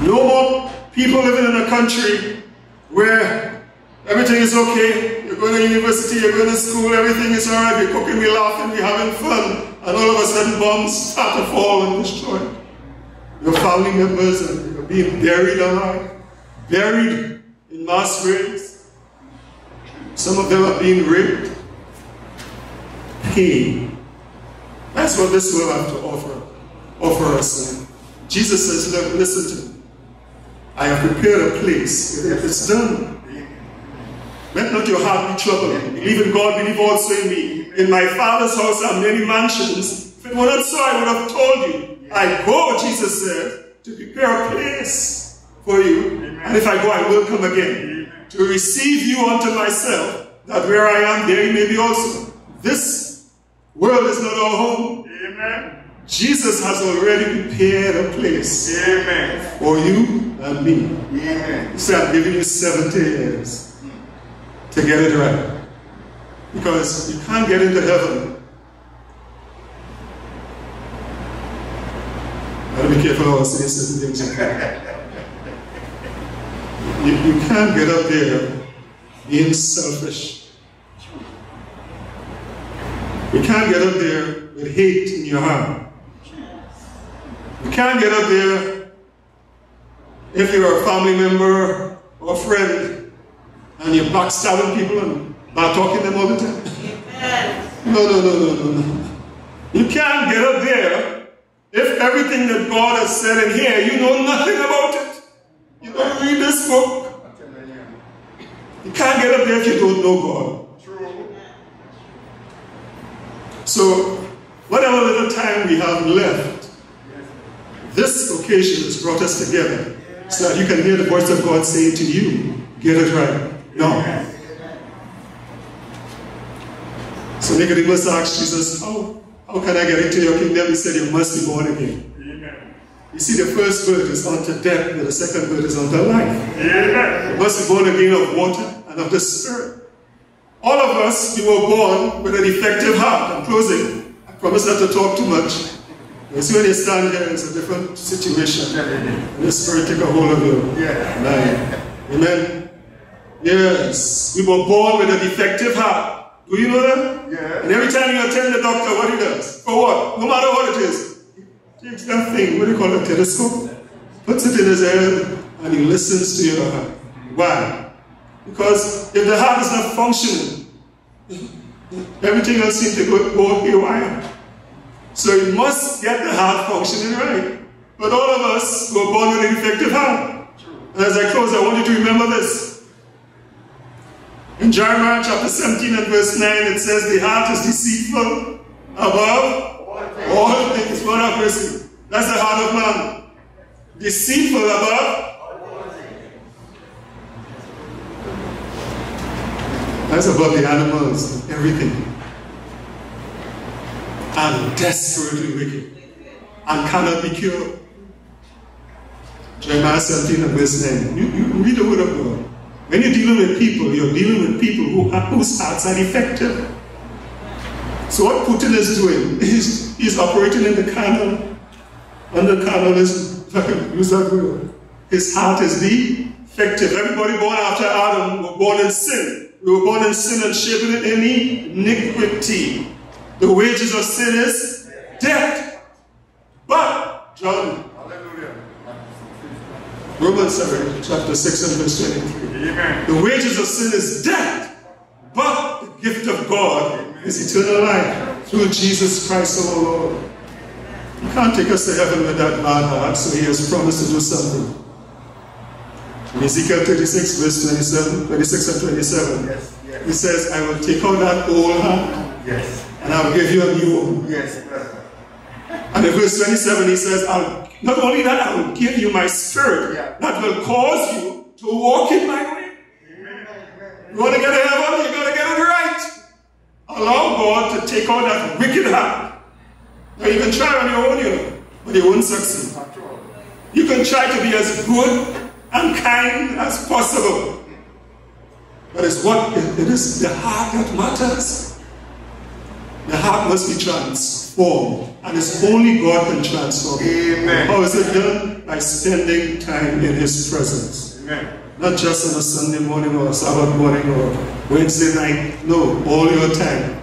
No more people living in a country where everything is okay. You're going to university, you're going to school, everything is all right. We're cooking, we're laughing, we're having fun. And all of a sudden bombs start to fall and destroy. Your family members are being buried alive, buried in mass graves. Some of them are being raped. Pain. That's what this world have to offer, offer us. Jesus says, look, listen to me. I have prepared a place. If it's done, let not your heart be troubled. Believe in God, believe also in me. In my Father's house are many mansions. It were not so, I would have told you. I go, Jesus said, to prepare a place for you. And if I go, I will come again to receive you unto myself, that where I am, there you may be also. This world is not our home. Amen. Jesus has already prepared a place Amen. for you and me. Amen. He said, I'm giving you 70 years to get it right. Because you can't get into heaven. Be careful how I say certain things. you, you can't get up there being selfish. You can't get up there with hate in your heart. You can't get up there if you're a family member or a friend and you're backstabbing people and bad talking them all the time. No, no, no, no, no, no. You can't get up there if everything that God has said in here, you know nothing about it. You don't read this book. You can't get up there if you don't know God. So, whatever little time we have left, this occasion has brought us together so that you can hear the voice of God saying to you, get it right. No. So Nicodemus asked Jesus, how, how can I get into your kingdom? He said, you must be born again. Amen. You see, the first birth is unto death, and the second birth is unto life. You must be born again of water and of the Spirit. All of us, we were born with an effective heart. I'm closing. I promise not to talk too much. You see, when you stand here, it's a different situation. And the Spirit take a hold of you. Yeah. Amen. Yes. We were born with a defective heart. Do you know that? Yeah. And every time you attend the doctor, what he does? For what? No matter what it is. He takes that thing, what do you call it, telescope, puts it in his head, and he listens to your heart. Why? Because if the heart is not functioning, everything else seems to go, go haywire. So you must get the heart functioning right. But all of us were born with an effective heart. And as I close, I want you to remember this. In Jeremiah chapter 17 and verse 9, it says, The heart is deceitful above all things. What have mercy. That's the heart of man. Deceitful above That's above the animals, and everything. And desperately wicked. And cannot be cured. Jeremiah 17 and verse 9. You, you read the word of God. When you're dealing with people, you're dealing with people who whose hearts are defective. So what Putin is doing is he's operating in the carnal, under carnalism, (laughs) use that word. His heart is defective. Everybody born after Adam were born in sin. We were born in sin and shaped in any iniquity. The wages of sin is death. But, John, Romans 7, chapter 6 and verse 23. Amen. The wages of sin is death, but the gift of God is eternal life through Jesus Christ our Lord. You can't take us to heaven with that bad heart, so he has promised to do something. In Ezekiel 36, verse 27, 26 and 27, yes, yes. he says, I will take out that old heart yes. and I will give you a new one. Yes, and in verse 27, he says, I'll, not only that, I will give you my spirit yeah. that will cause you to walk in my way. You want to get to heaven? You got to get it right. Allow God to take out that wicked heart. Now you can try on your own, you know, but you won't succeed. You can try to be as good and kind as possible. But it's what it is the heart that matters. The heart must be transformed. And it's only God can transform. Amen. How is it done? By spending time in His presence. Amen. Not just on a Sunday morning or a Sabbath morning or Wednesday night. No, all your time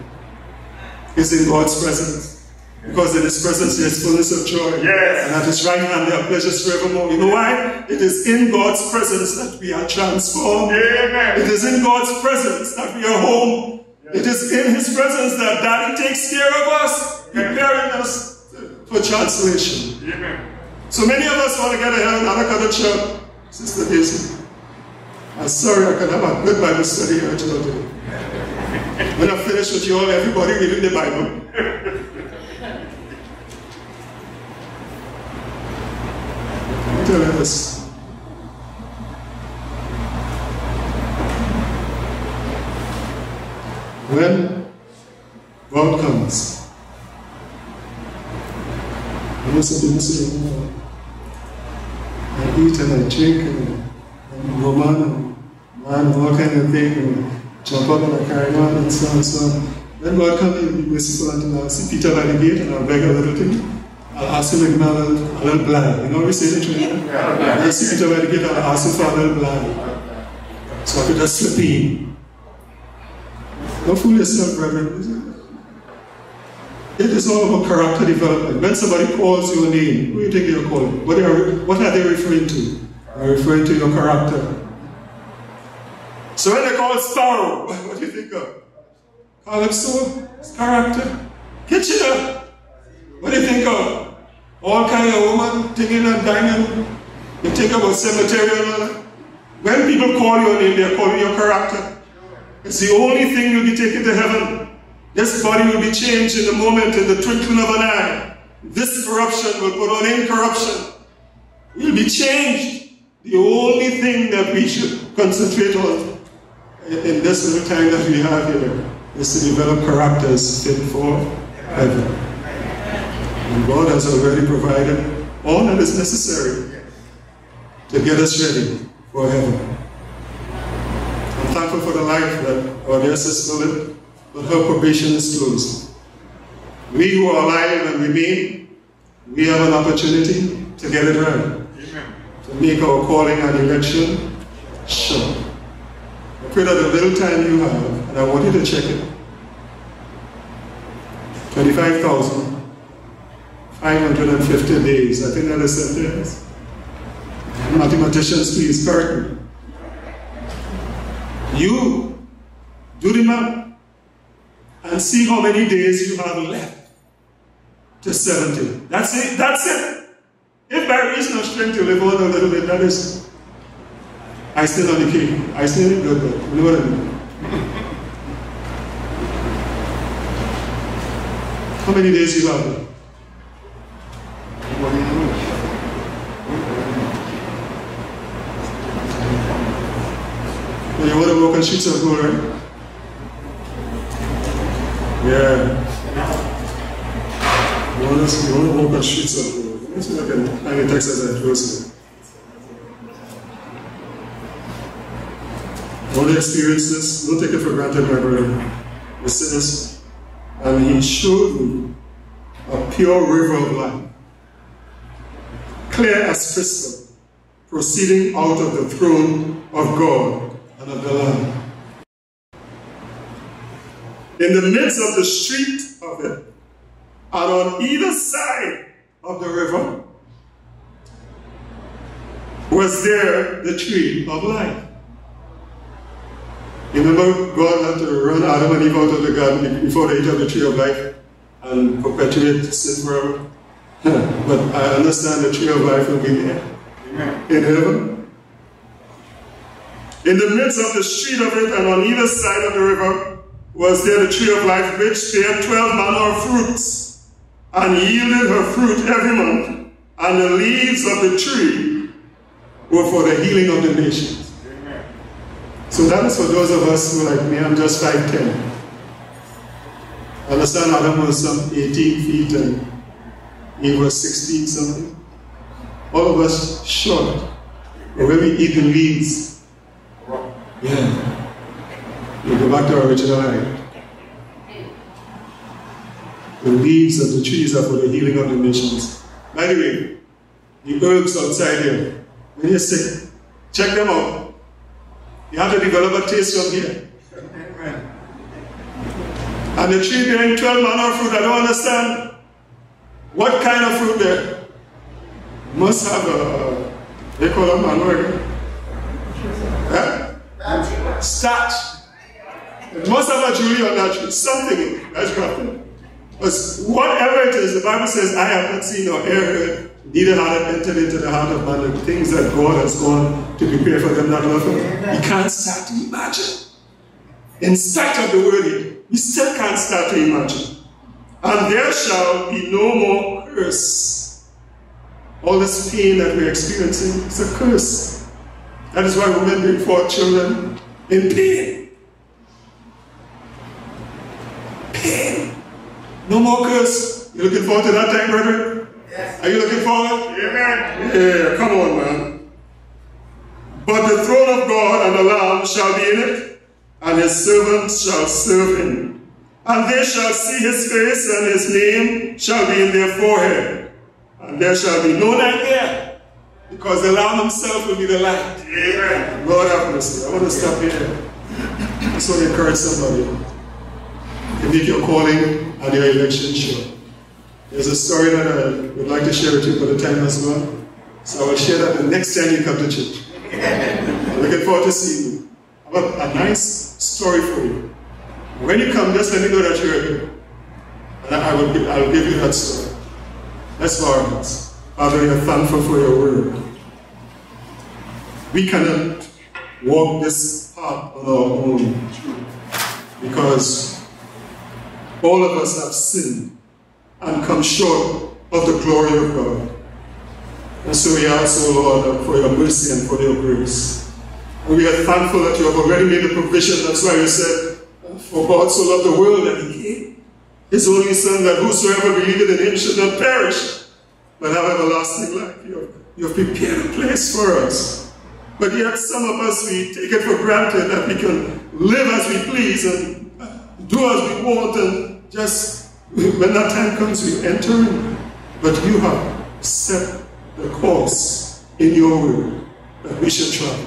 is in God's presence. Because in His presence there is fullness of joy. Yes. And at His right hand there are pleasures forevermore. You know why? It is in God's presence that we are transformed. Amen. It is in God's presence that we are home. It is in His presence that Daddy takes care of us, preparing us for translation. Amen. So many of us want to get ahead and cut the church. Sister Daisy, I'm sorry I can have a good Bible study here today. When I finish with you all, everybody reading the Bible. Tell us. When God comes, I must have been saying, I eat and I drink and, and woman and man all kind of thing and jump up and I carry on and so on and so on. When God comes, he'll be merciful unto I'll see Peter by the gate and I'll beg a little thing. I'll ask him me a little, blind. You know what we say in Trinidad? I'll see Peter by the gate and I'll ask him for a little blind. So I could just slip in. Don't fool yourself, brethren. It is all about character development. When somebody calls your name, what do you think they're calling? What are, what are they referring to? They're referring to your character. So when they call Sparrow, (laughs) what do you think of? Calypso, his character. Kitchener, what do you think of? All kind of woman, thinking and dining. You think about cemetery and all that. When people call your name, they're calling your character. It's the only thing you'll be taken to heaven. This body will be changed in a moment, in the twinkling of an eye. This corruption will put on incorruption. We'll be changed. The only thing that we should concentrate on in this little time that we have here is to develop characters fit for heaven. And God has already provided all that is necessary to get us ready for heaven. I'm thankful for the life that our dear sister lived, but her probation is closed. We who are alive and remain, we have an opportunity to get it right. To make our calling and election sure. I pray that the little time you have, and I want you to check it. 25,550 days. I think that is sentence. Mathematicians, please correct me. You do math and see how many days you have left to 70. That's it. That's it. If there is no strength you live on a little bit, that is. I still on the king. I still good, good. You know what I mean? How many days you have left? You want to walk on streets of gold, right? Yeah. Want to walk on streets of gold. Let's look at any Texas and Jerusalem. You want to experience this? Don't take it for granted, my brother. Listen this. And he showed me a pure river of life, clear as crystal, proceeding out of the throne of God and In the midst of the street of it, and on either side of the river, was there the tree of life. You remember God had to run Adam and Eve out of the garden before they ate of the tree of life and perpetuate sin forever? (laughs) but I understand the tree of life will be there in heaven. In the midst of the street of it and on either side of the river was there the tree of life which bare twelve manner of fruits and yielded her fruit every month, and the leaves of the tree were for the healing of the nations. So that is for those of us who like me, I'm just 5'10". I understand Adam was some 18 feet and he was 16 something. All of us short. But when we eat the leaves, yeah, we go back to our original height. The leaves of the trees are for the healing of the nations. By the way, the herbs outside here, when you're sick, check them out. You have to develop a taste from here. And the tree bearing 12 manner fruit, I don't understand. What kind of fruit there? Must have a, they call them manure. Eh? Starch. It must have a Julie on that tree. Something grafted. Because whatever it is, the Bible says, I have not seen or heard neither have I entered into the heart of man the things that God has gone to prepare for them that love him. We can't start to imagine. In spite of the word we still can't start to imagine. And there shall be no more curse. All this pain that we're experiencing is a curse. That is why women bring forth children in pain. Pain. No more curse. You looking forward to that time, brethren? Yes. Are you looking forward? Amen. Yeah, come on, man. But the throne of God and the Lamb shall be in it, and his servants shall serve him. And they shall see his face, and his name shall be in their forehead. And there shall be no night there, because the Lamb himself will be the light. Amen. Lord have mercy. I want to stop here. I just want to encourage somebody to make your calling and your election sure. There's a story that I would like to share with you, for the time as well. So I will share that the next time you come to church. I'm looking forward to seeing you. I have a nice story for you. When you come, just let me know that you're here. And I will give, I will give you that story. Let's bow our heads. Father, we are thankful for your word. We cannot walk this path on our own because all of us have sinned and come short of the glory of God. And so we ask, O Lord, for your mercy and for your grace. And we are thankful that you have already made a provision. That's why you said, For God so loved the world that he gave his only Son, that whosoever believeth in him should not perish, but have everlasting life. You have, you have prepared a place for us. But yet some of us, we take it for granted that we can live as we please and uh, do as we want and just, when that time comes, we enter in. But you have set the course in your will that we should try.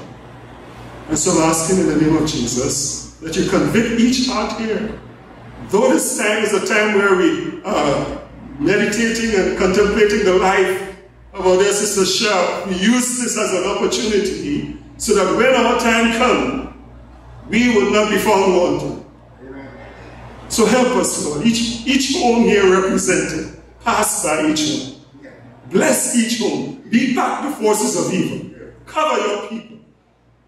And so I'm asking in the name of Jesus that you convict each heart here. Though this time is a time where we are meditating and contemplating the life of our dear sister Shell, we use this as an opportunity so that when our time comes, we will not be found wanting. So help us, Lord. Each, each home here represented, pass by each one. Bless each home. Beat back the forces of evil. Cover your people.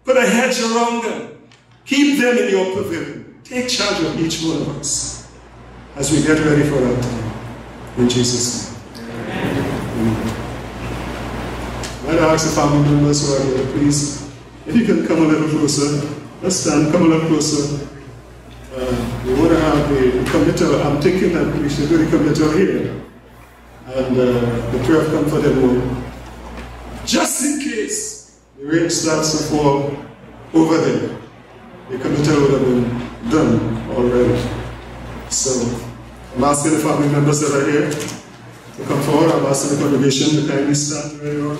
Put a hedge around them. Keep them in your pavilion. Take charge of each one of us as we get ready for that time. In Jesus' name. Amen. I'd ask the family members who are here, please, if you can come a little closer. Let's stand, come a little closer. Uh, we want to have the committal. I'm thinking that we should do the committal here. And uh, the prayer of comfort hope. Just in case the rain starts to fall over there, the committal would have been done already. So I'm asking the family members that are here to come forward. I'm asking the congregation to kindly stand where you are.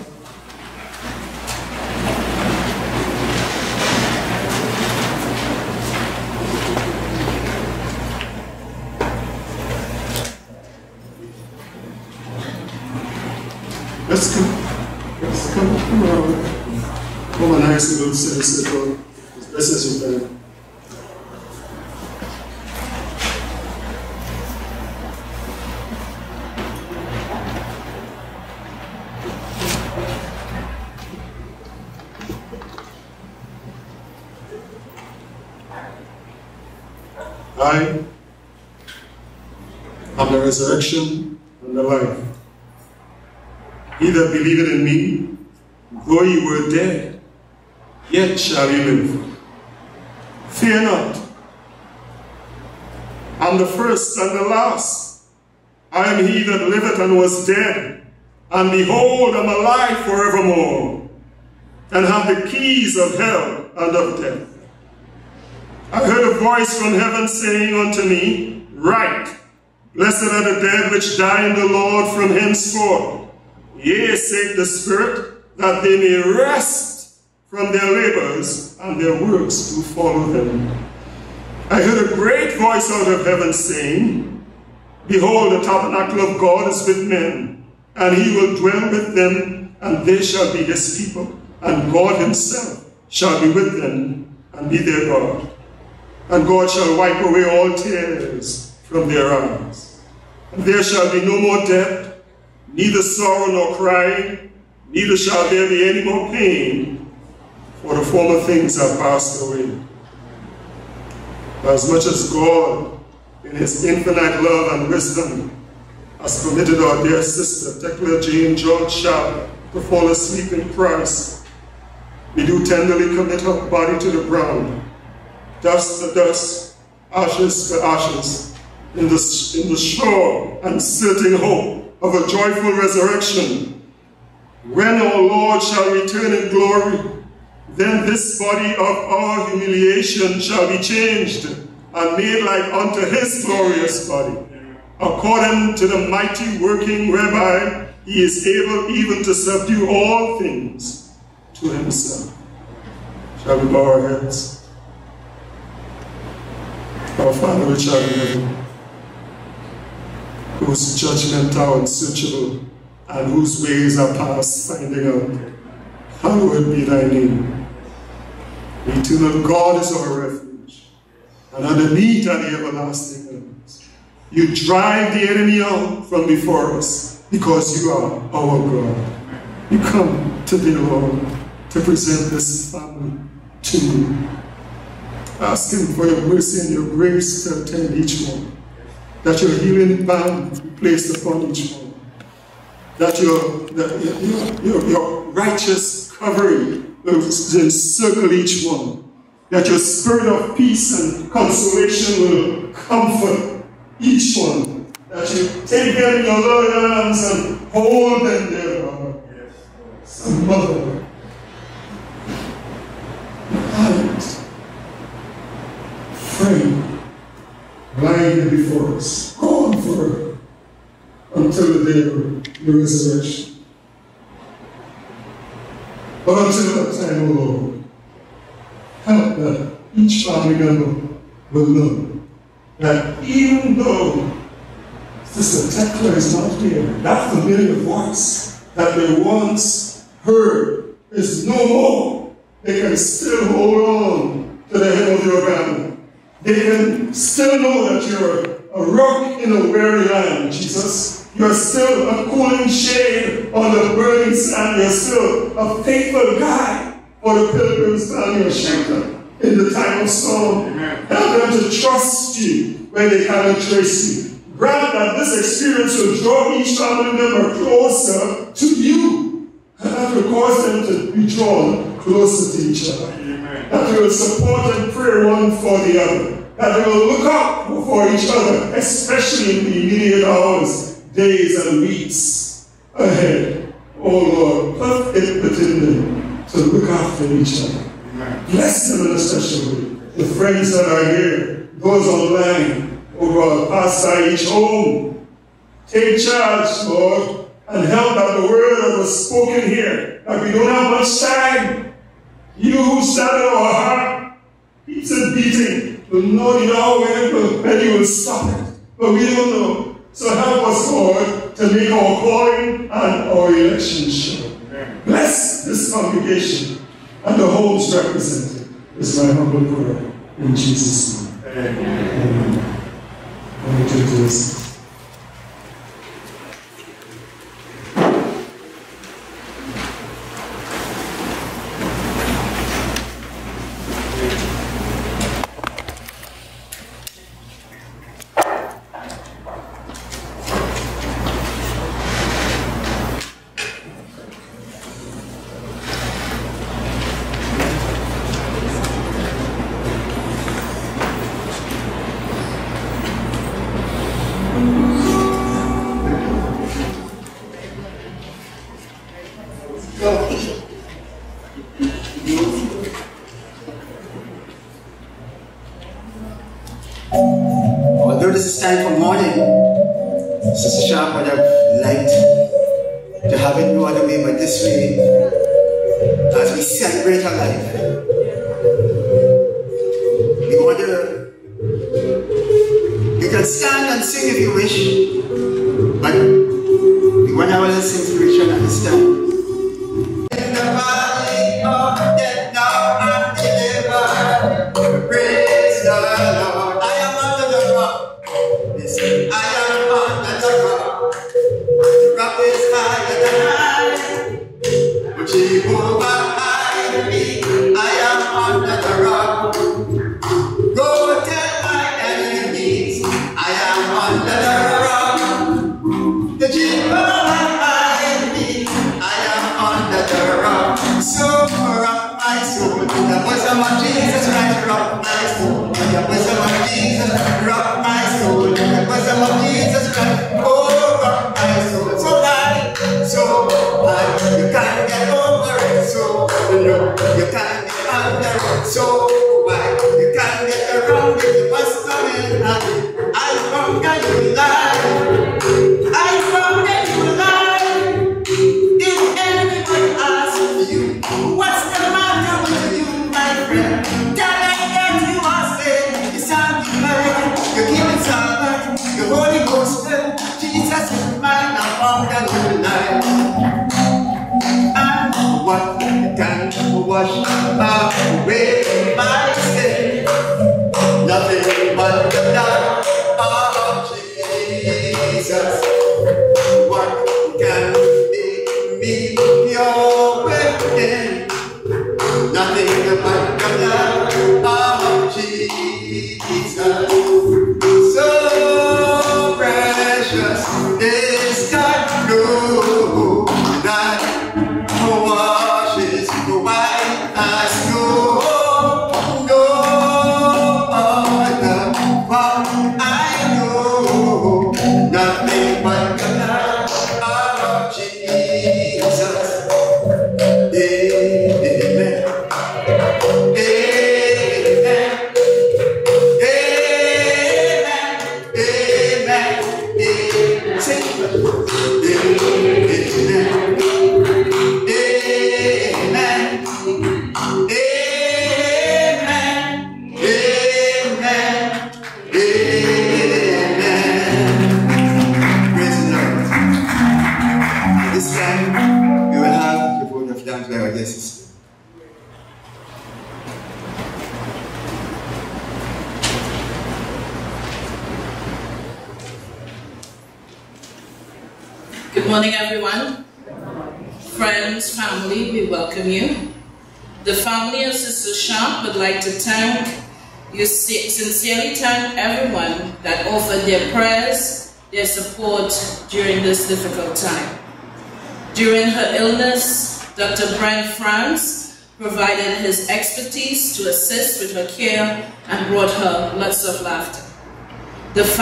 Let's come. Let's come. Come around. Come on, nice little sense as best as you can. I am the resurrection and the life. He that believeth in me, though he were dead, yet shall he live. Fear not. I'm the first and the last. I am he that liveth and was dead, and behold, I'm alive forevermore, and have the keys of hell and of death. I heard a voice from heaven saying unto me, Write, Blessed are the dead which die in the Lord from henceforth. Yea, saith the Spirit, that they may rest from their labors, and their works do follow them. I heard a great voice out of heaven saying, Behold, the tabernacle of God is with men, and he will dwell with them, and they shall be his people, and God himself shall be with them, and be their God. And God shall wipe away all tears from their eyes. And there shall be no more death, neither sorrow nor crying, neither shall there be any more pain, for the former things have passed away. As much as God, in his infinite love and wisdom, has permitted our dear sister, Theckler Jane George Sharpe, to fall asleep in Christ, we do tenderly commit her body to the ground, dust to dust, ashes to ashes, in the, in the sure and certain hope of a joyful resurrection. When our Lord shall return in glory, then this body of our humiliation shall be changed and made like unto his glorious body, according to the mighty working whereby he is able even to subdue all things to himself. Shall we bow our heads? Our Father which art in heaven, whose judgment are unsearchable, and whose ways are past finding out. Hallowed be thy name. Eternal God is our refuge, and underneath are the everlasting heavens. You drive the enemy out from before us, because you are our God. You come to today, Lord, to present this family to you, asking for your mercy and your grace to attend each one. That your healing balm be placed upon each one, that your, that your, your, your righteous covering will encircle each one, that your spirit of peace and consolation will comfort each one, that you take them in your loving arms and hold them there, Lord. Some mother, aunt, friend, lying before us, gone forever, until the day of the resurrection. But until that time, O Lord, help that each family member will know that even though Sister Theckler is not here, that familiar voice that they once heard is no more. They can still hold on to the hem of your garment. They can still know that you're a rock in a weary land, Jesus. You're still a cooling shade on the burning sand. You're still a faithful guide for the pilgrims found your shelter in the time of storm. Help them to trust you when they cannot trace you. Grant that this experience will draw each family member closer to you. And that will cause them to be drawn closer to each other. That we will support and pray one for the other. That we will look up for each other, especially in the immediate hours, days, and weeks ahead. Oh Lord, put it within them to look after each other. Bless them in a special way. The friends that are here, those online, oh God, pass by each home. Take charge, Lord, and help that the word that was spoken here, that we don't have much time. You who started our heart, keeps it beating. We know the hour when, when you will stop it, but we don't know. So help us, Lord, to make our calling and our election sure. Bless this congregation and the homes represented is my humble prayer. In Jesus' name. Amen. Let me do would to have no other way but this way as we celebrate our life.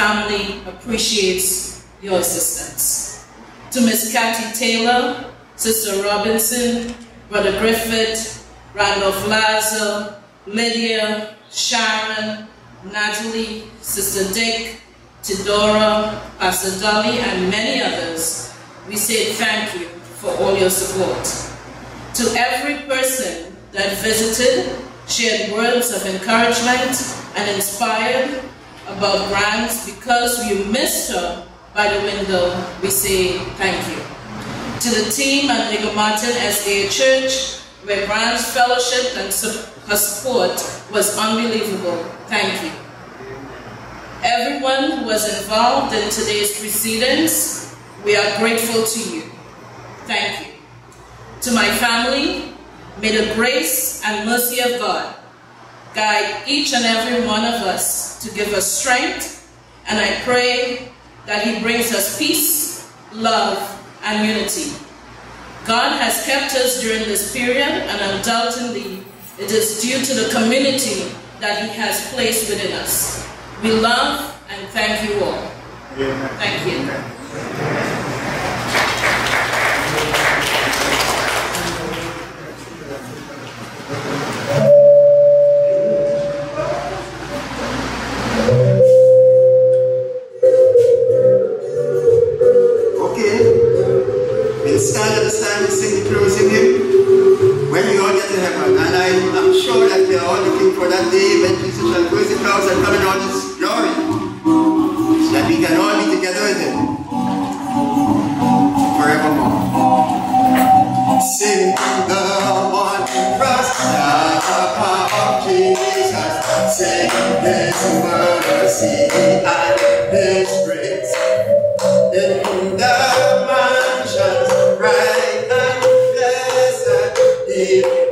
Family appreciates your assistance. To Miss Kathy Taylor, Sister Robinson, Brother Griffith, Randolph Lazo, Lydia, Sharon, Natalie, Sister Dick, Tidora, Pastor Dolly, and many others, we say thank you for all your support. To every person that visited, shared words of encouragement, and inspired about grants because you missed her by the window, we say thank you. To the team at Nigger Martin SDA Church, where Grant's fellowship and support was unbelievable, thank you everyone who was involved in today's proceedings, we are grateful to you. Thank you. To my family, may the grace and mercy of God guide each and every one of us to give us strength, and I pray that he brings us peace, love, and unity. God has kept us during this period, and undoubtedly it is due to the community that he has placed within us. We love and thank you all. Amen. Thank you. stand time to sing the closing hymn when we all get to heaven. And I am sure that we are all looking for that day when Jesus shall close the clouds and come in all his glory. So that we can all be together with him forevermore. Sing the wondrous love of Jesus. Sing his mercy and his grace. In the mansions he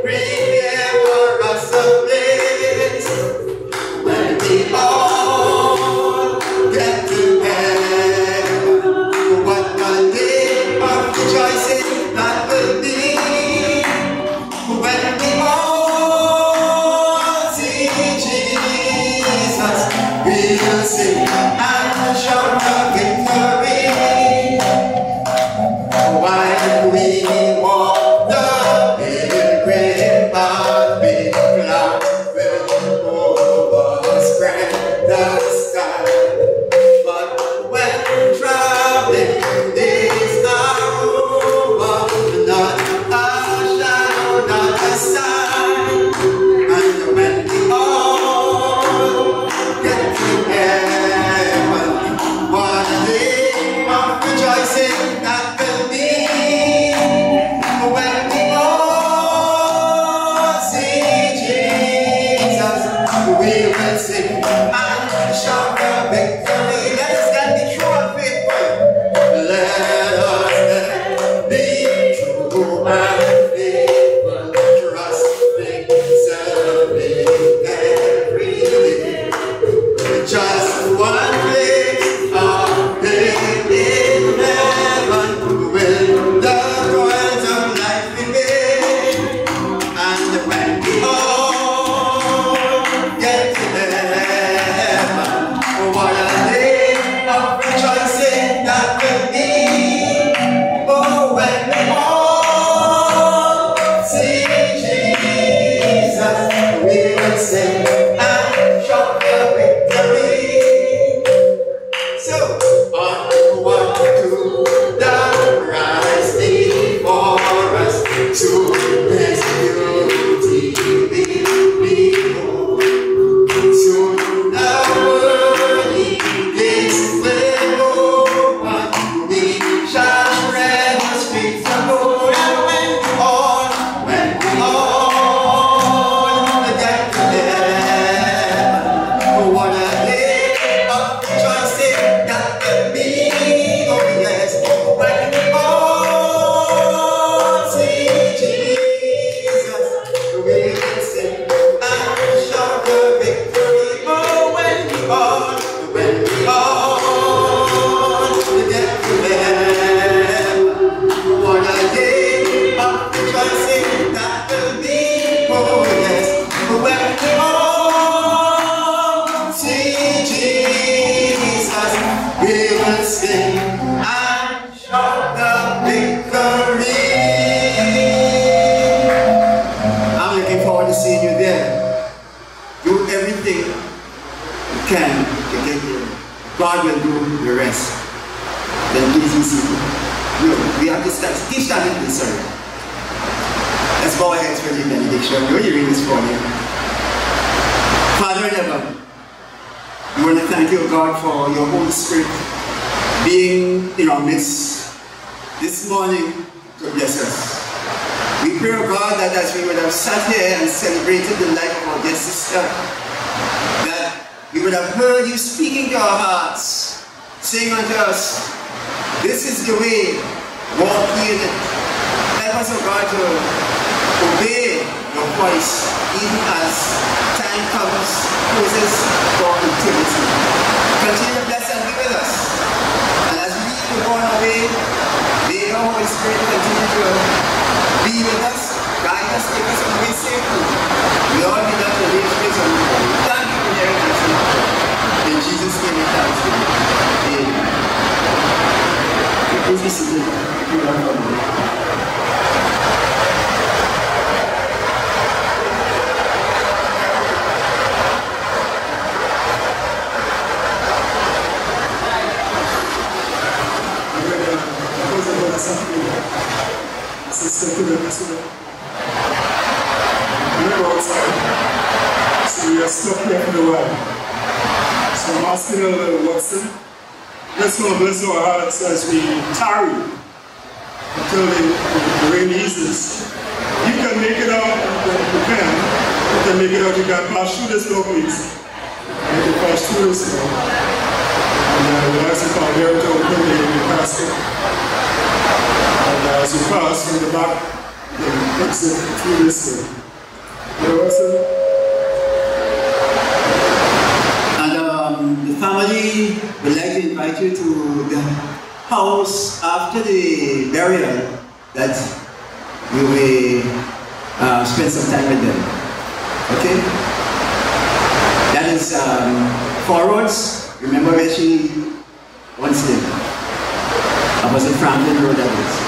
when you're hearing this morning. Father in heaven, we want to thank you, God, for your Holy Spirit being in our midst this morning to bless us. We pray, God, that as we would have sat here and celebrated the life of our dear sister, that we would have heard you speaking to our hearts, saying unto us, This is the way, walk in it. Help us, God, to obey voice even as time comes closes for eternity. Continue to bless and be with us. And as we leave on born away, may your Holy Spirit continue to be with us, guide us, take us on the way safely. Lord, we love the rich grace you. Thank you for hearing us. In Jesus' name we thank you. Amen. Please be seated. circular. So we are stuck here in. So I'm asking Elder Watson, let's not bless our hearts as we tarry until the, rain eases. You can make it out, you can. You can make it out, you can pass through this door, please. You can pass through this. And uh, we'll here to open the basket as you pass from the back um, exit through this way. There was And um, the family would like to invite you to the house after the burial that you may uh, spend some time with them. Okay? That is um, forwards. Remember where she once lived. in Franklin Road, that is.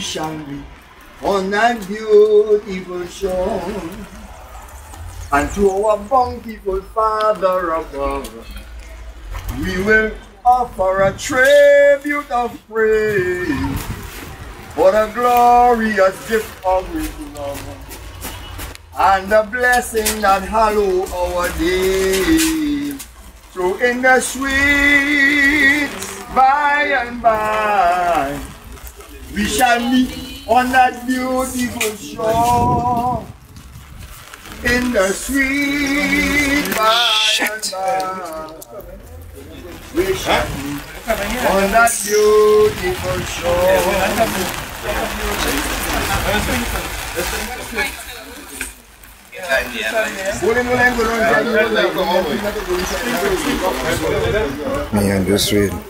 we sang on that beautiful shore, And to our bountiful Father above, we will offer a tribute of praise for the glorious gift of His love and the blessing that hallow our day. So in the sweet by and by shall on that beautiful shore in the sweet by and by. We shall meet on that beautiful shore. Me and this reading.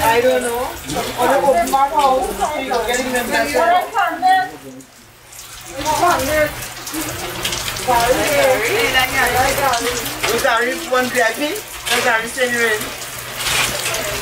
I don't know. Or they open my house, you know, getting them back. Was that one VIP? Was that senior? I don't know, you know,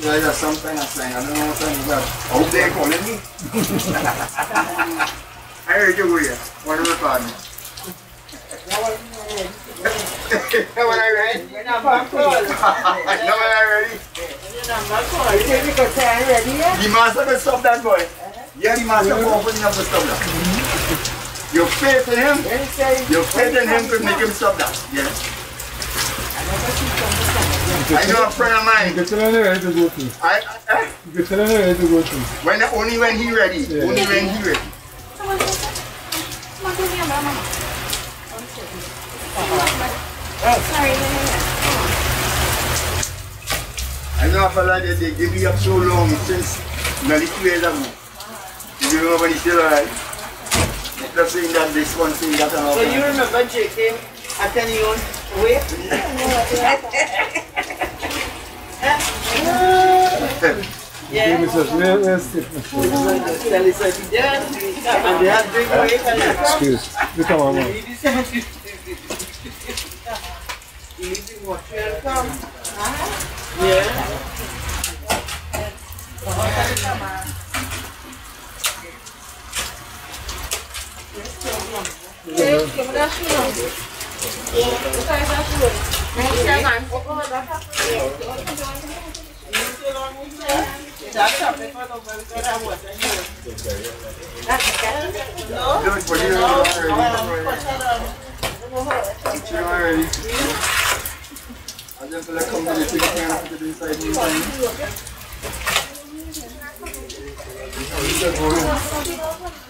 guy has some kind of sign, I don't know what sign is that. Out there calling me. I heard you go here. What are you calling That one I read? You're not back call. No, I ready. You're not back call. You think you I'm ready yet? The master can stop that boy. Yeah, the master can open him to stop that. You faith in him. You faith in him to make him stop that. Yes. I know a friend of mine. You can tell him ready to go to. I, I, You can tell him ready to go to. when only when he ready. Yeah. Only when he ready. I know a fella that they give me up so long since nearly two years ago. You remember when he still alive? Just saying that this one thing that and all So that. you remember JK attending you on way? Yeah. (laughs) (laughs) Me. Excuse. Water come. Yeah. On. You already. And then fella come to the thing and put it inside me. Sometimes they like, we know,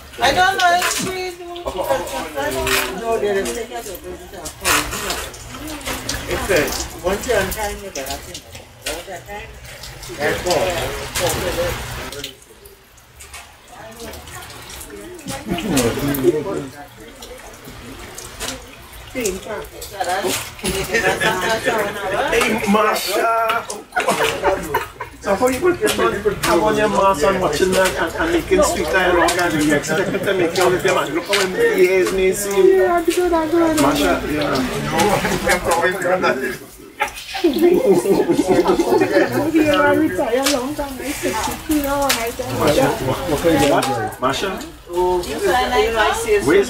I don't know if we do. No, there is. It's good. Once you're on time, you get up in. All that time. That's Hey, Masha! So how you put have on your mask and watching that and, and making sweet dialogue and you expect it to make you with your man. Look how many years me see you. Yeah, good, good. Masha, yeah. Masha? Where's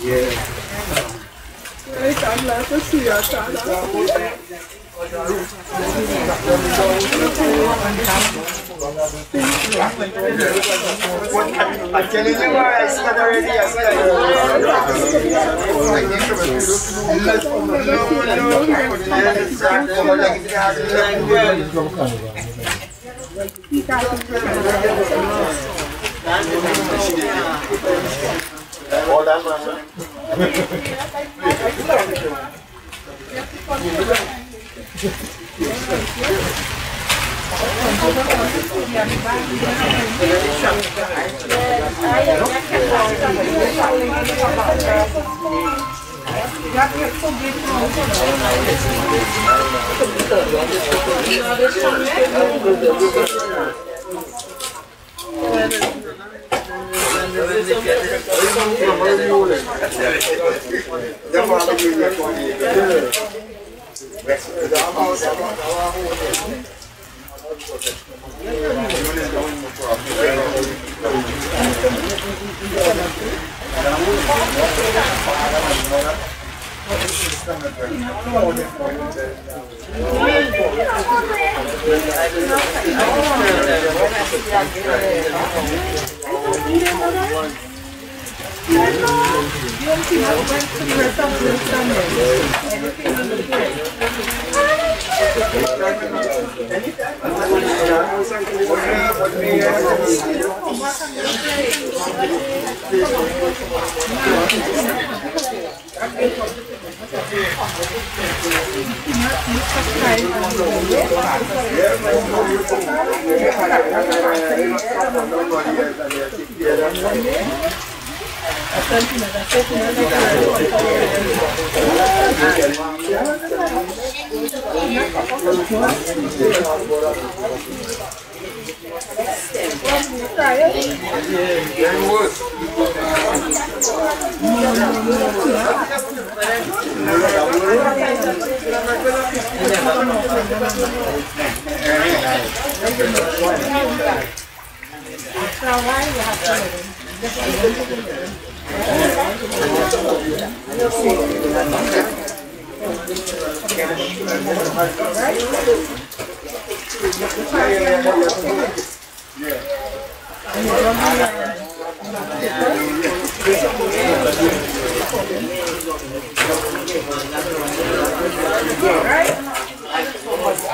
Telling you All that, Masha. Thank you. Young people went to the rest of the Sunday.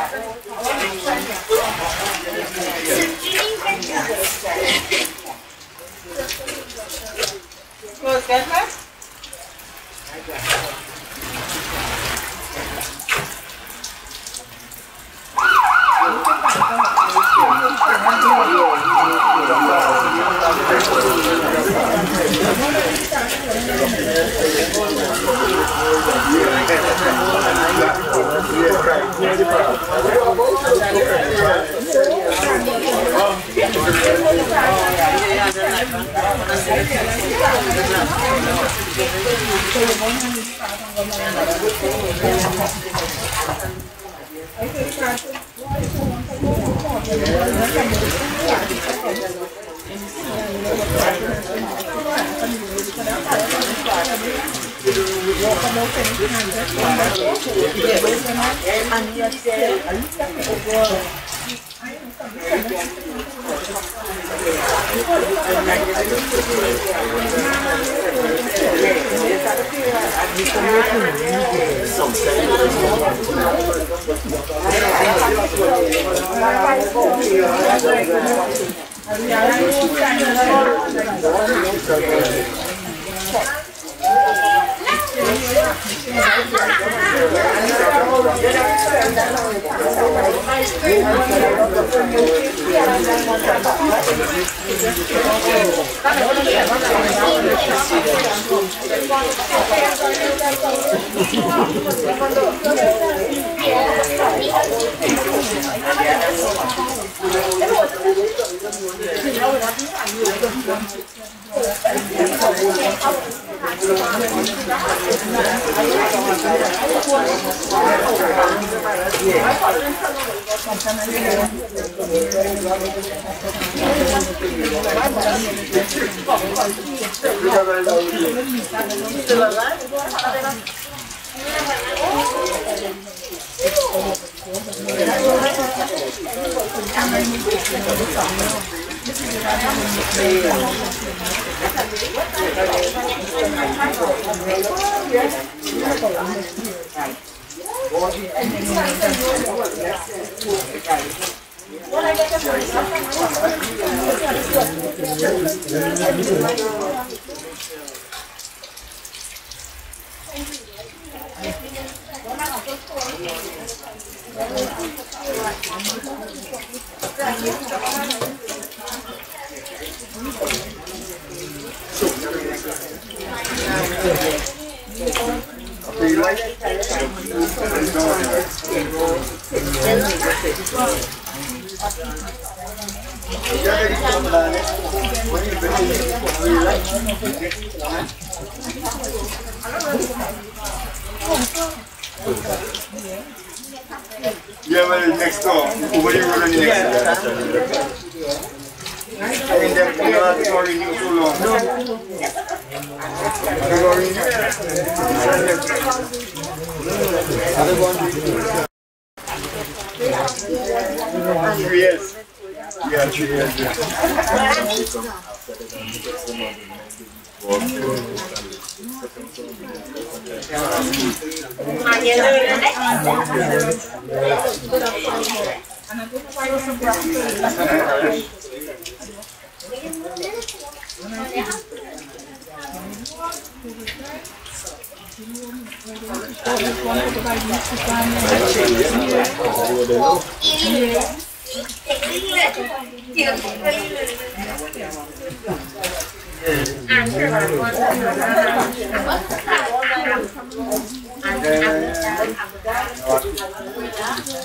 Everything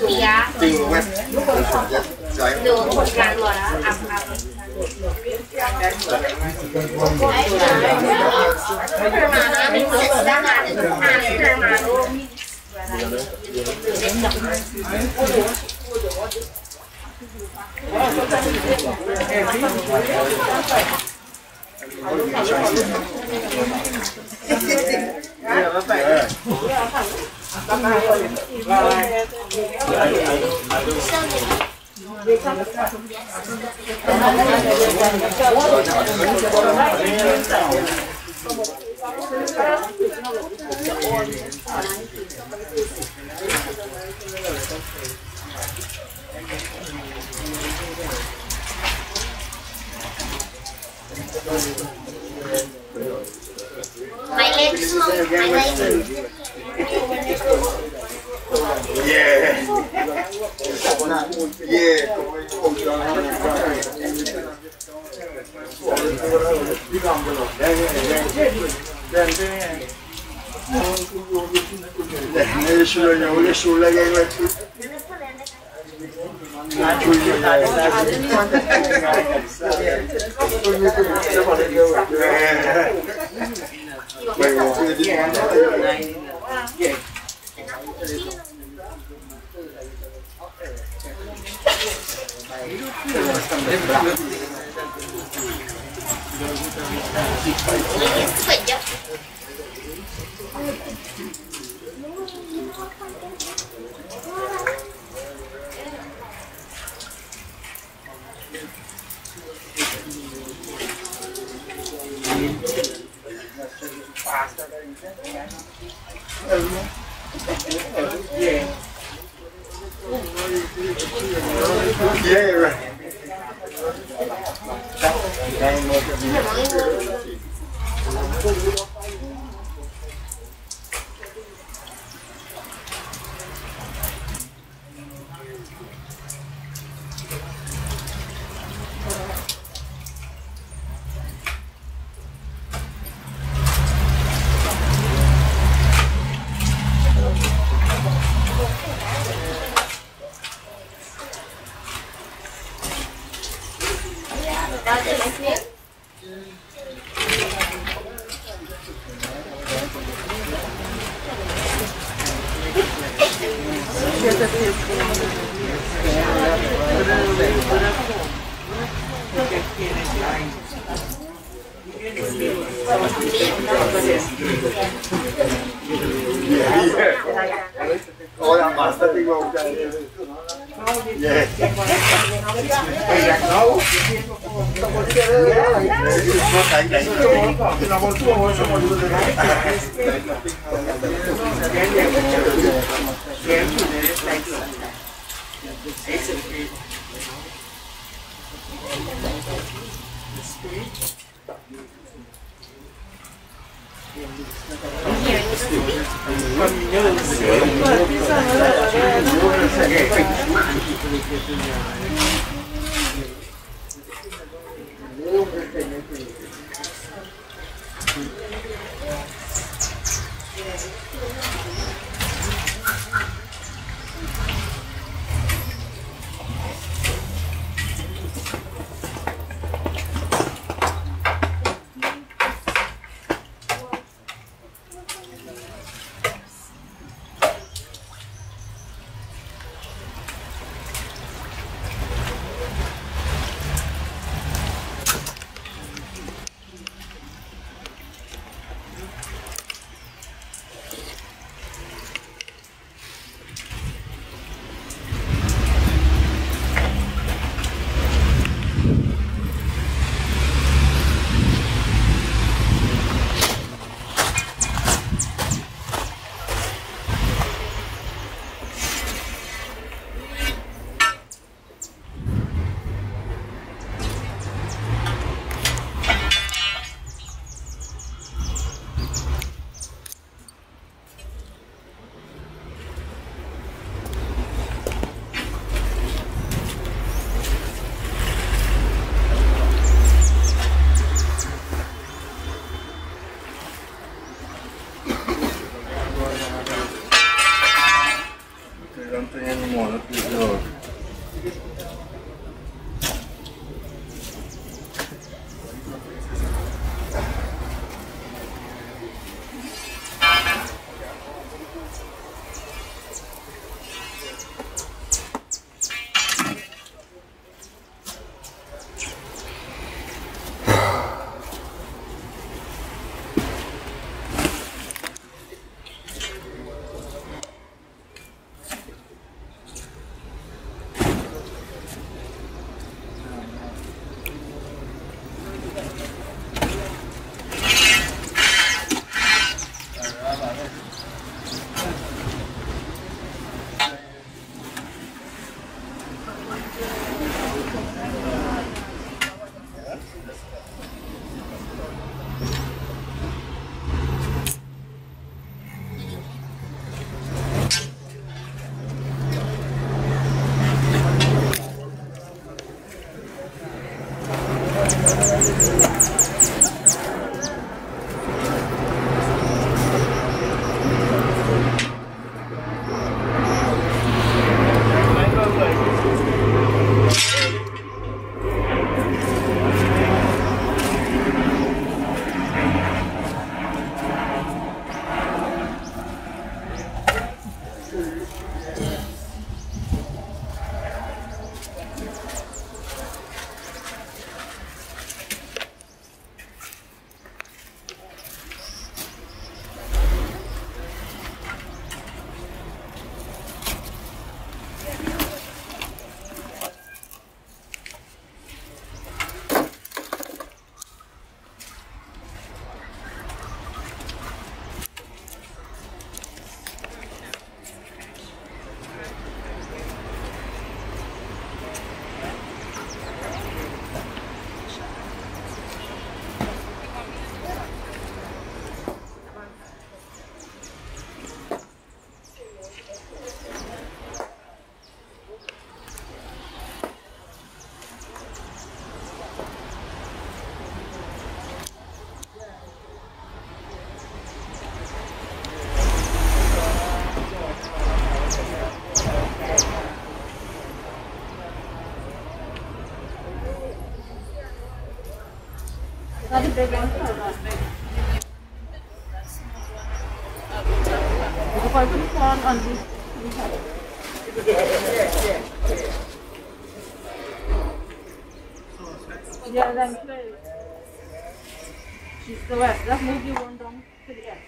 cái tiền của anh được Yeah, then. She's the. Let's move you one down to the end.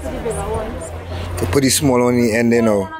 To the bigger one. To put the small one in the end, you know.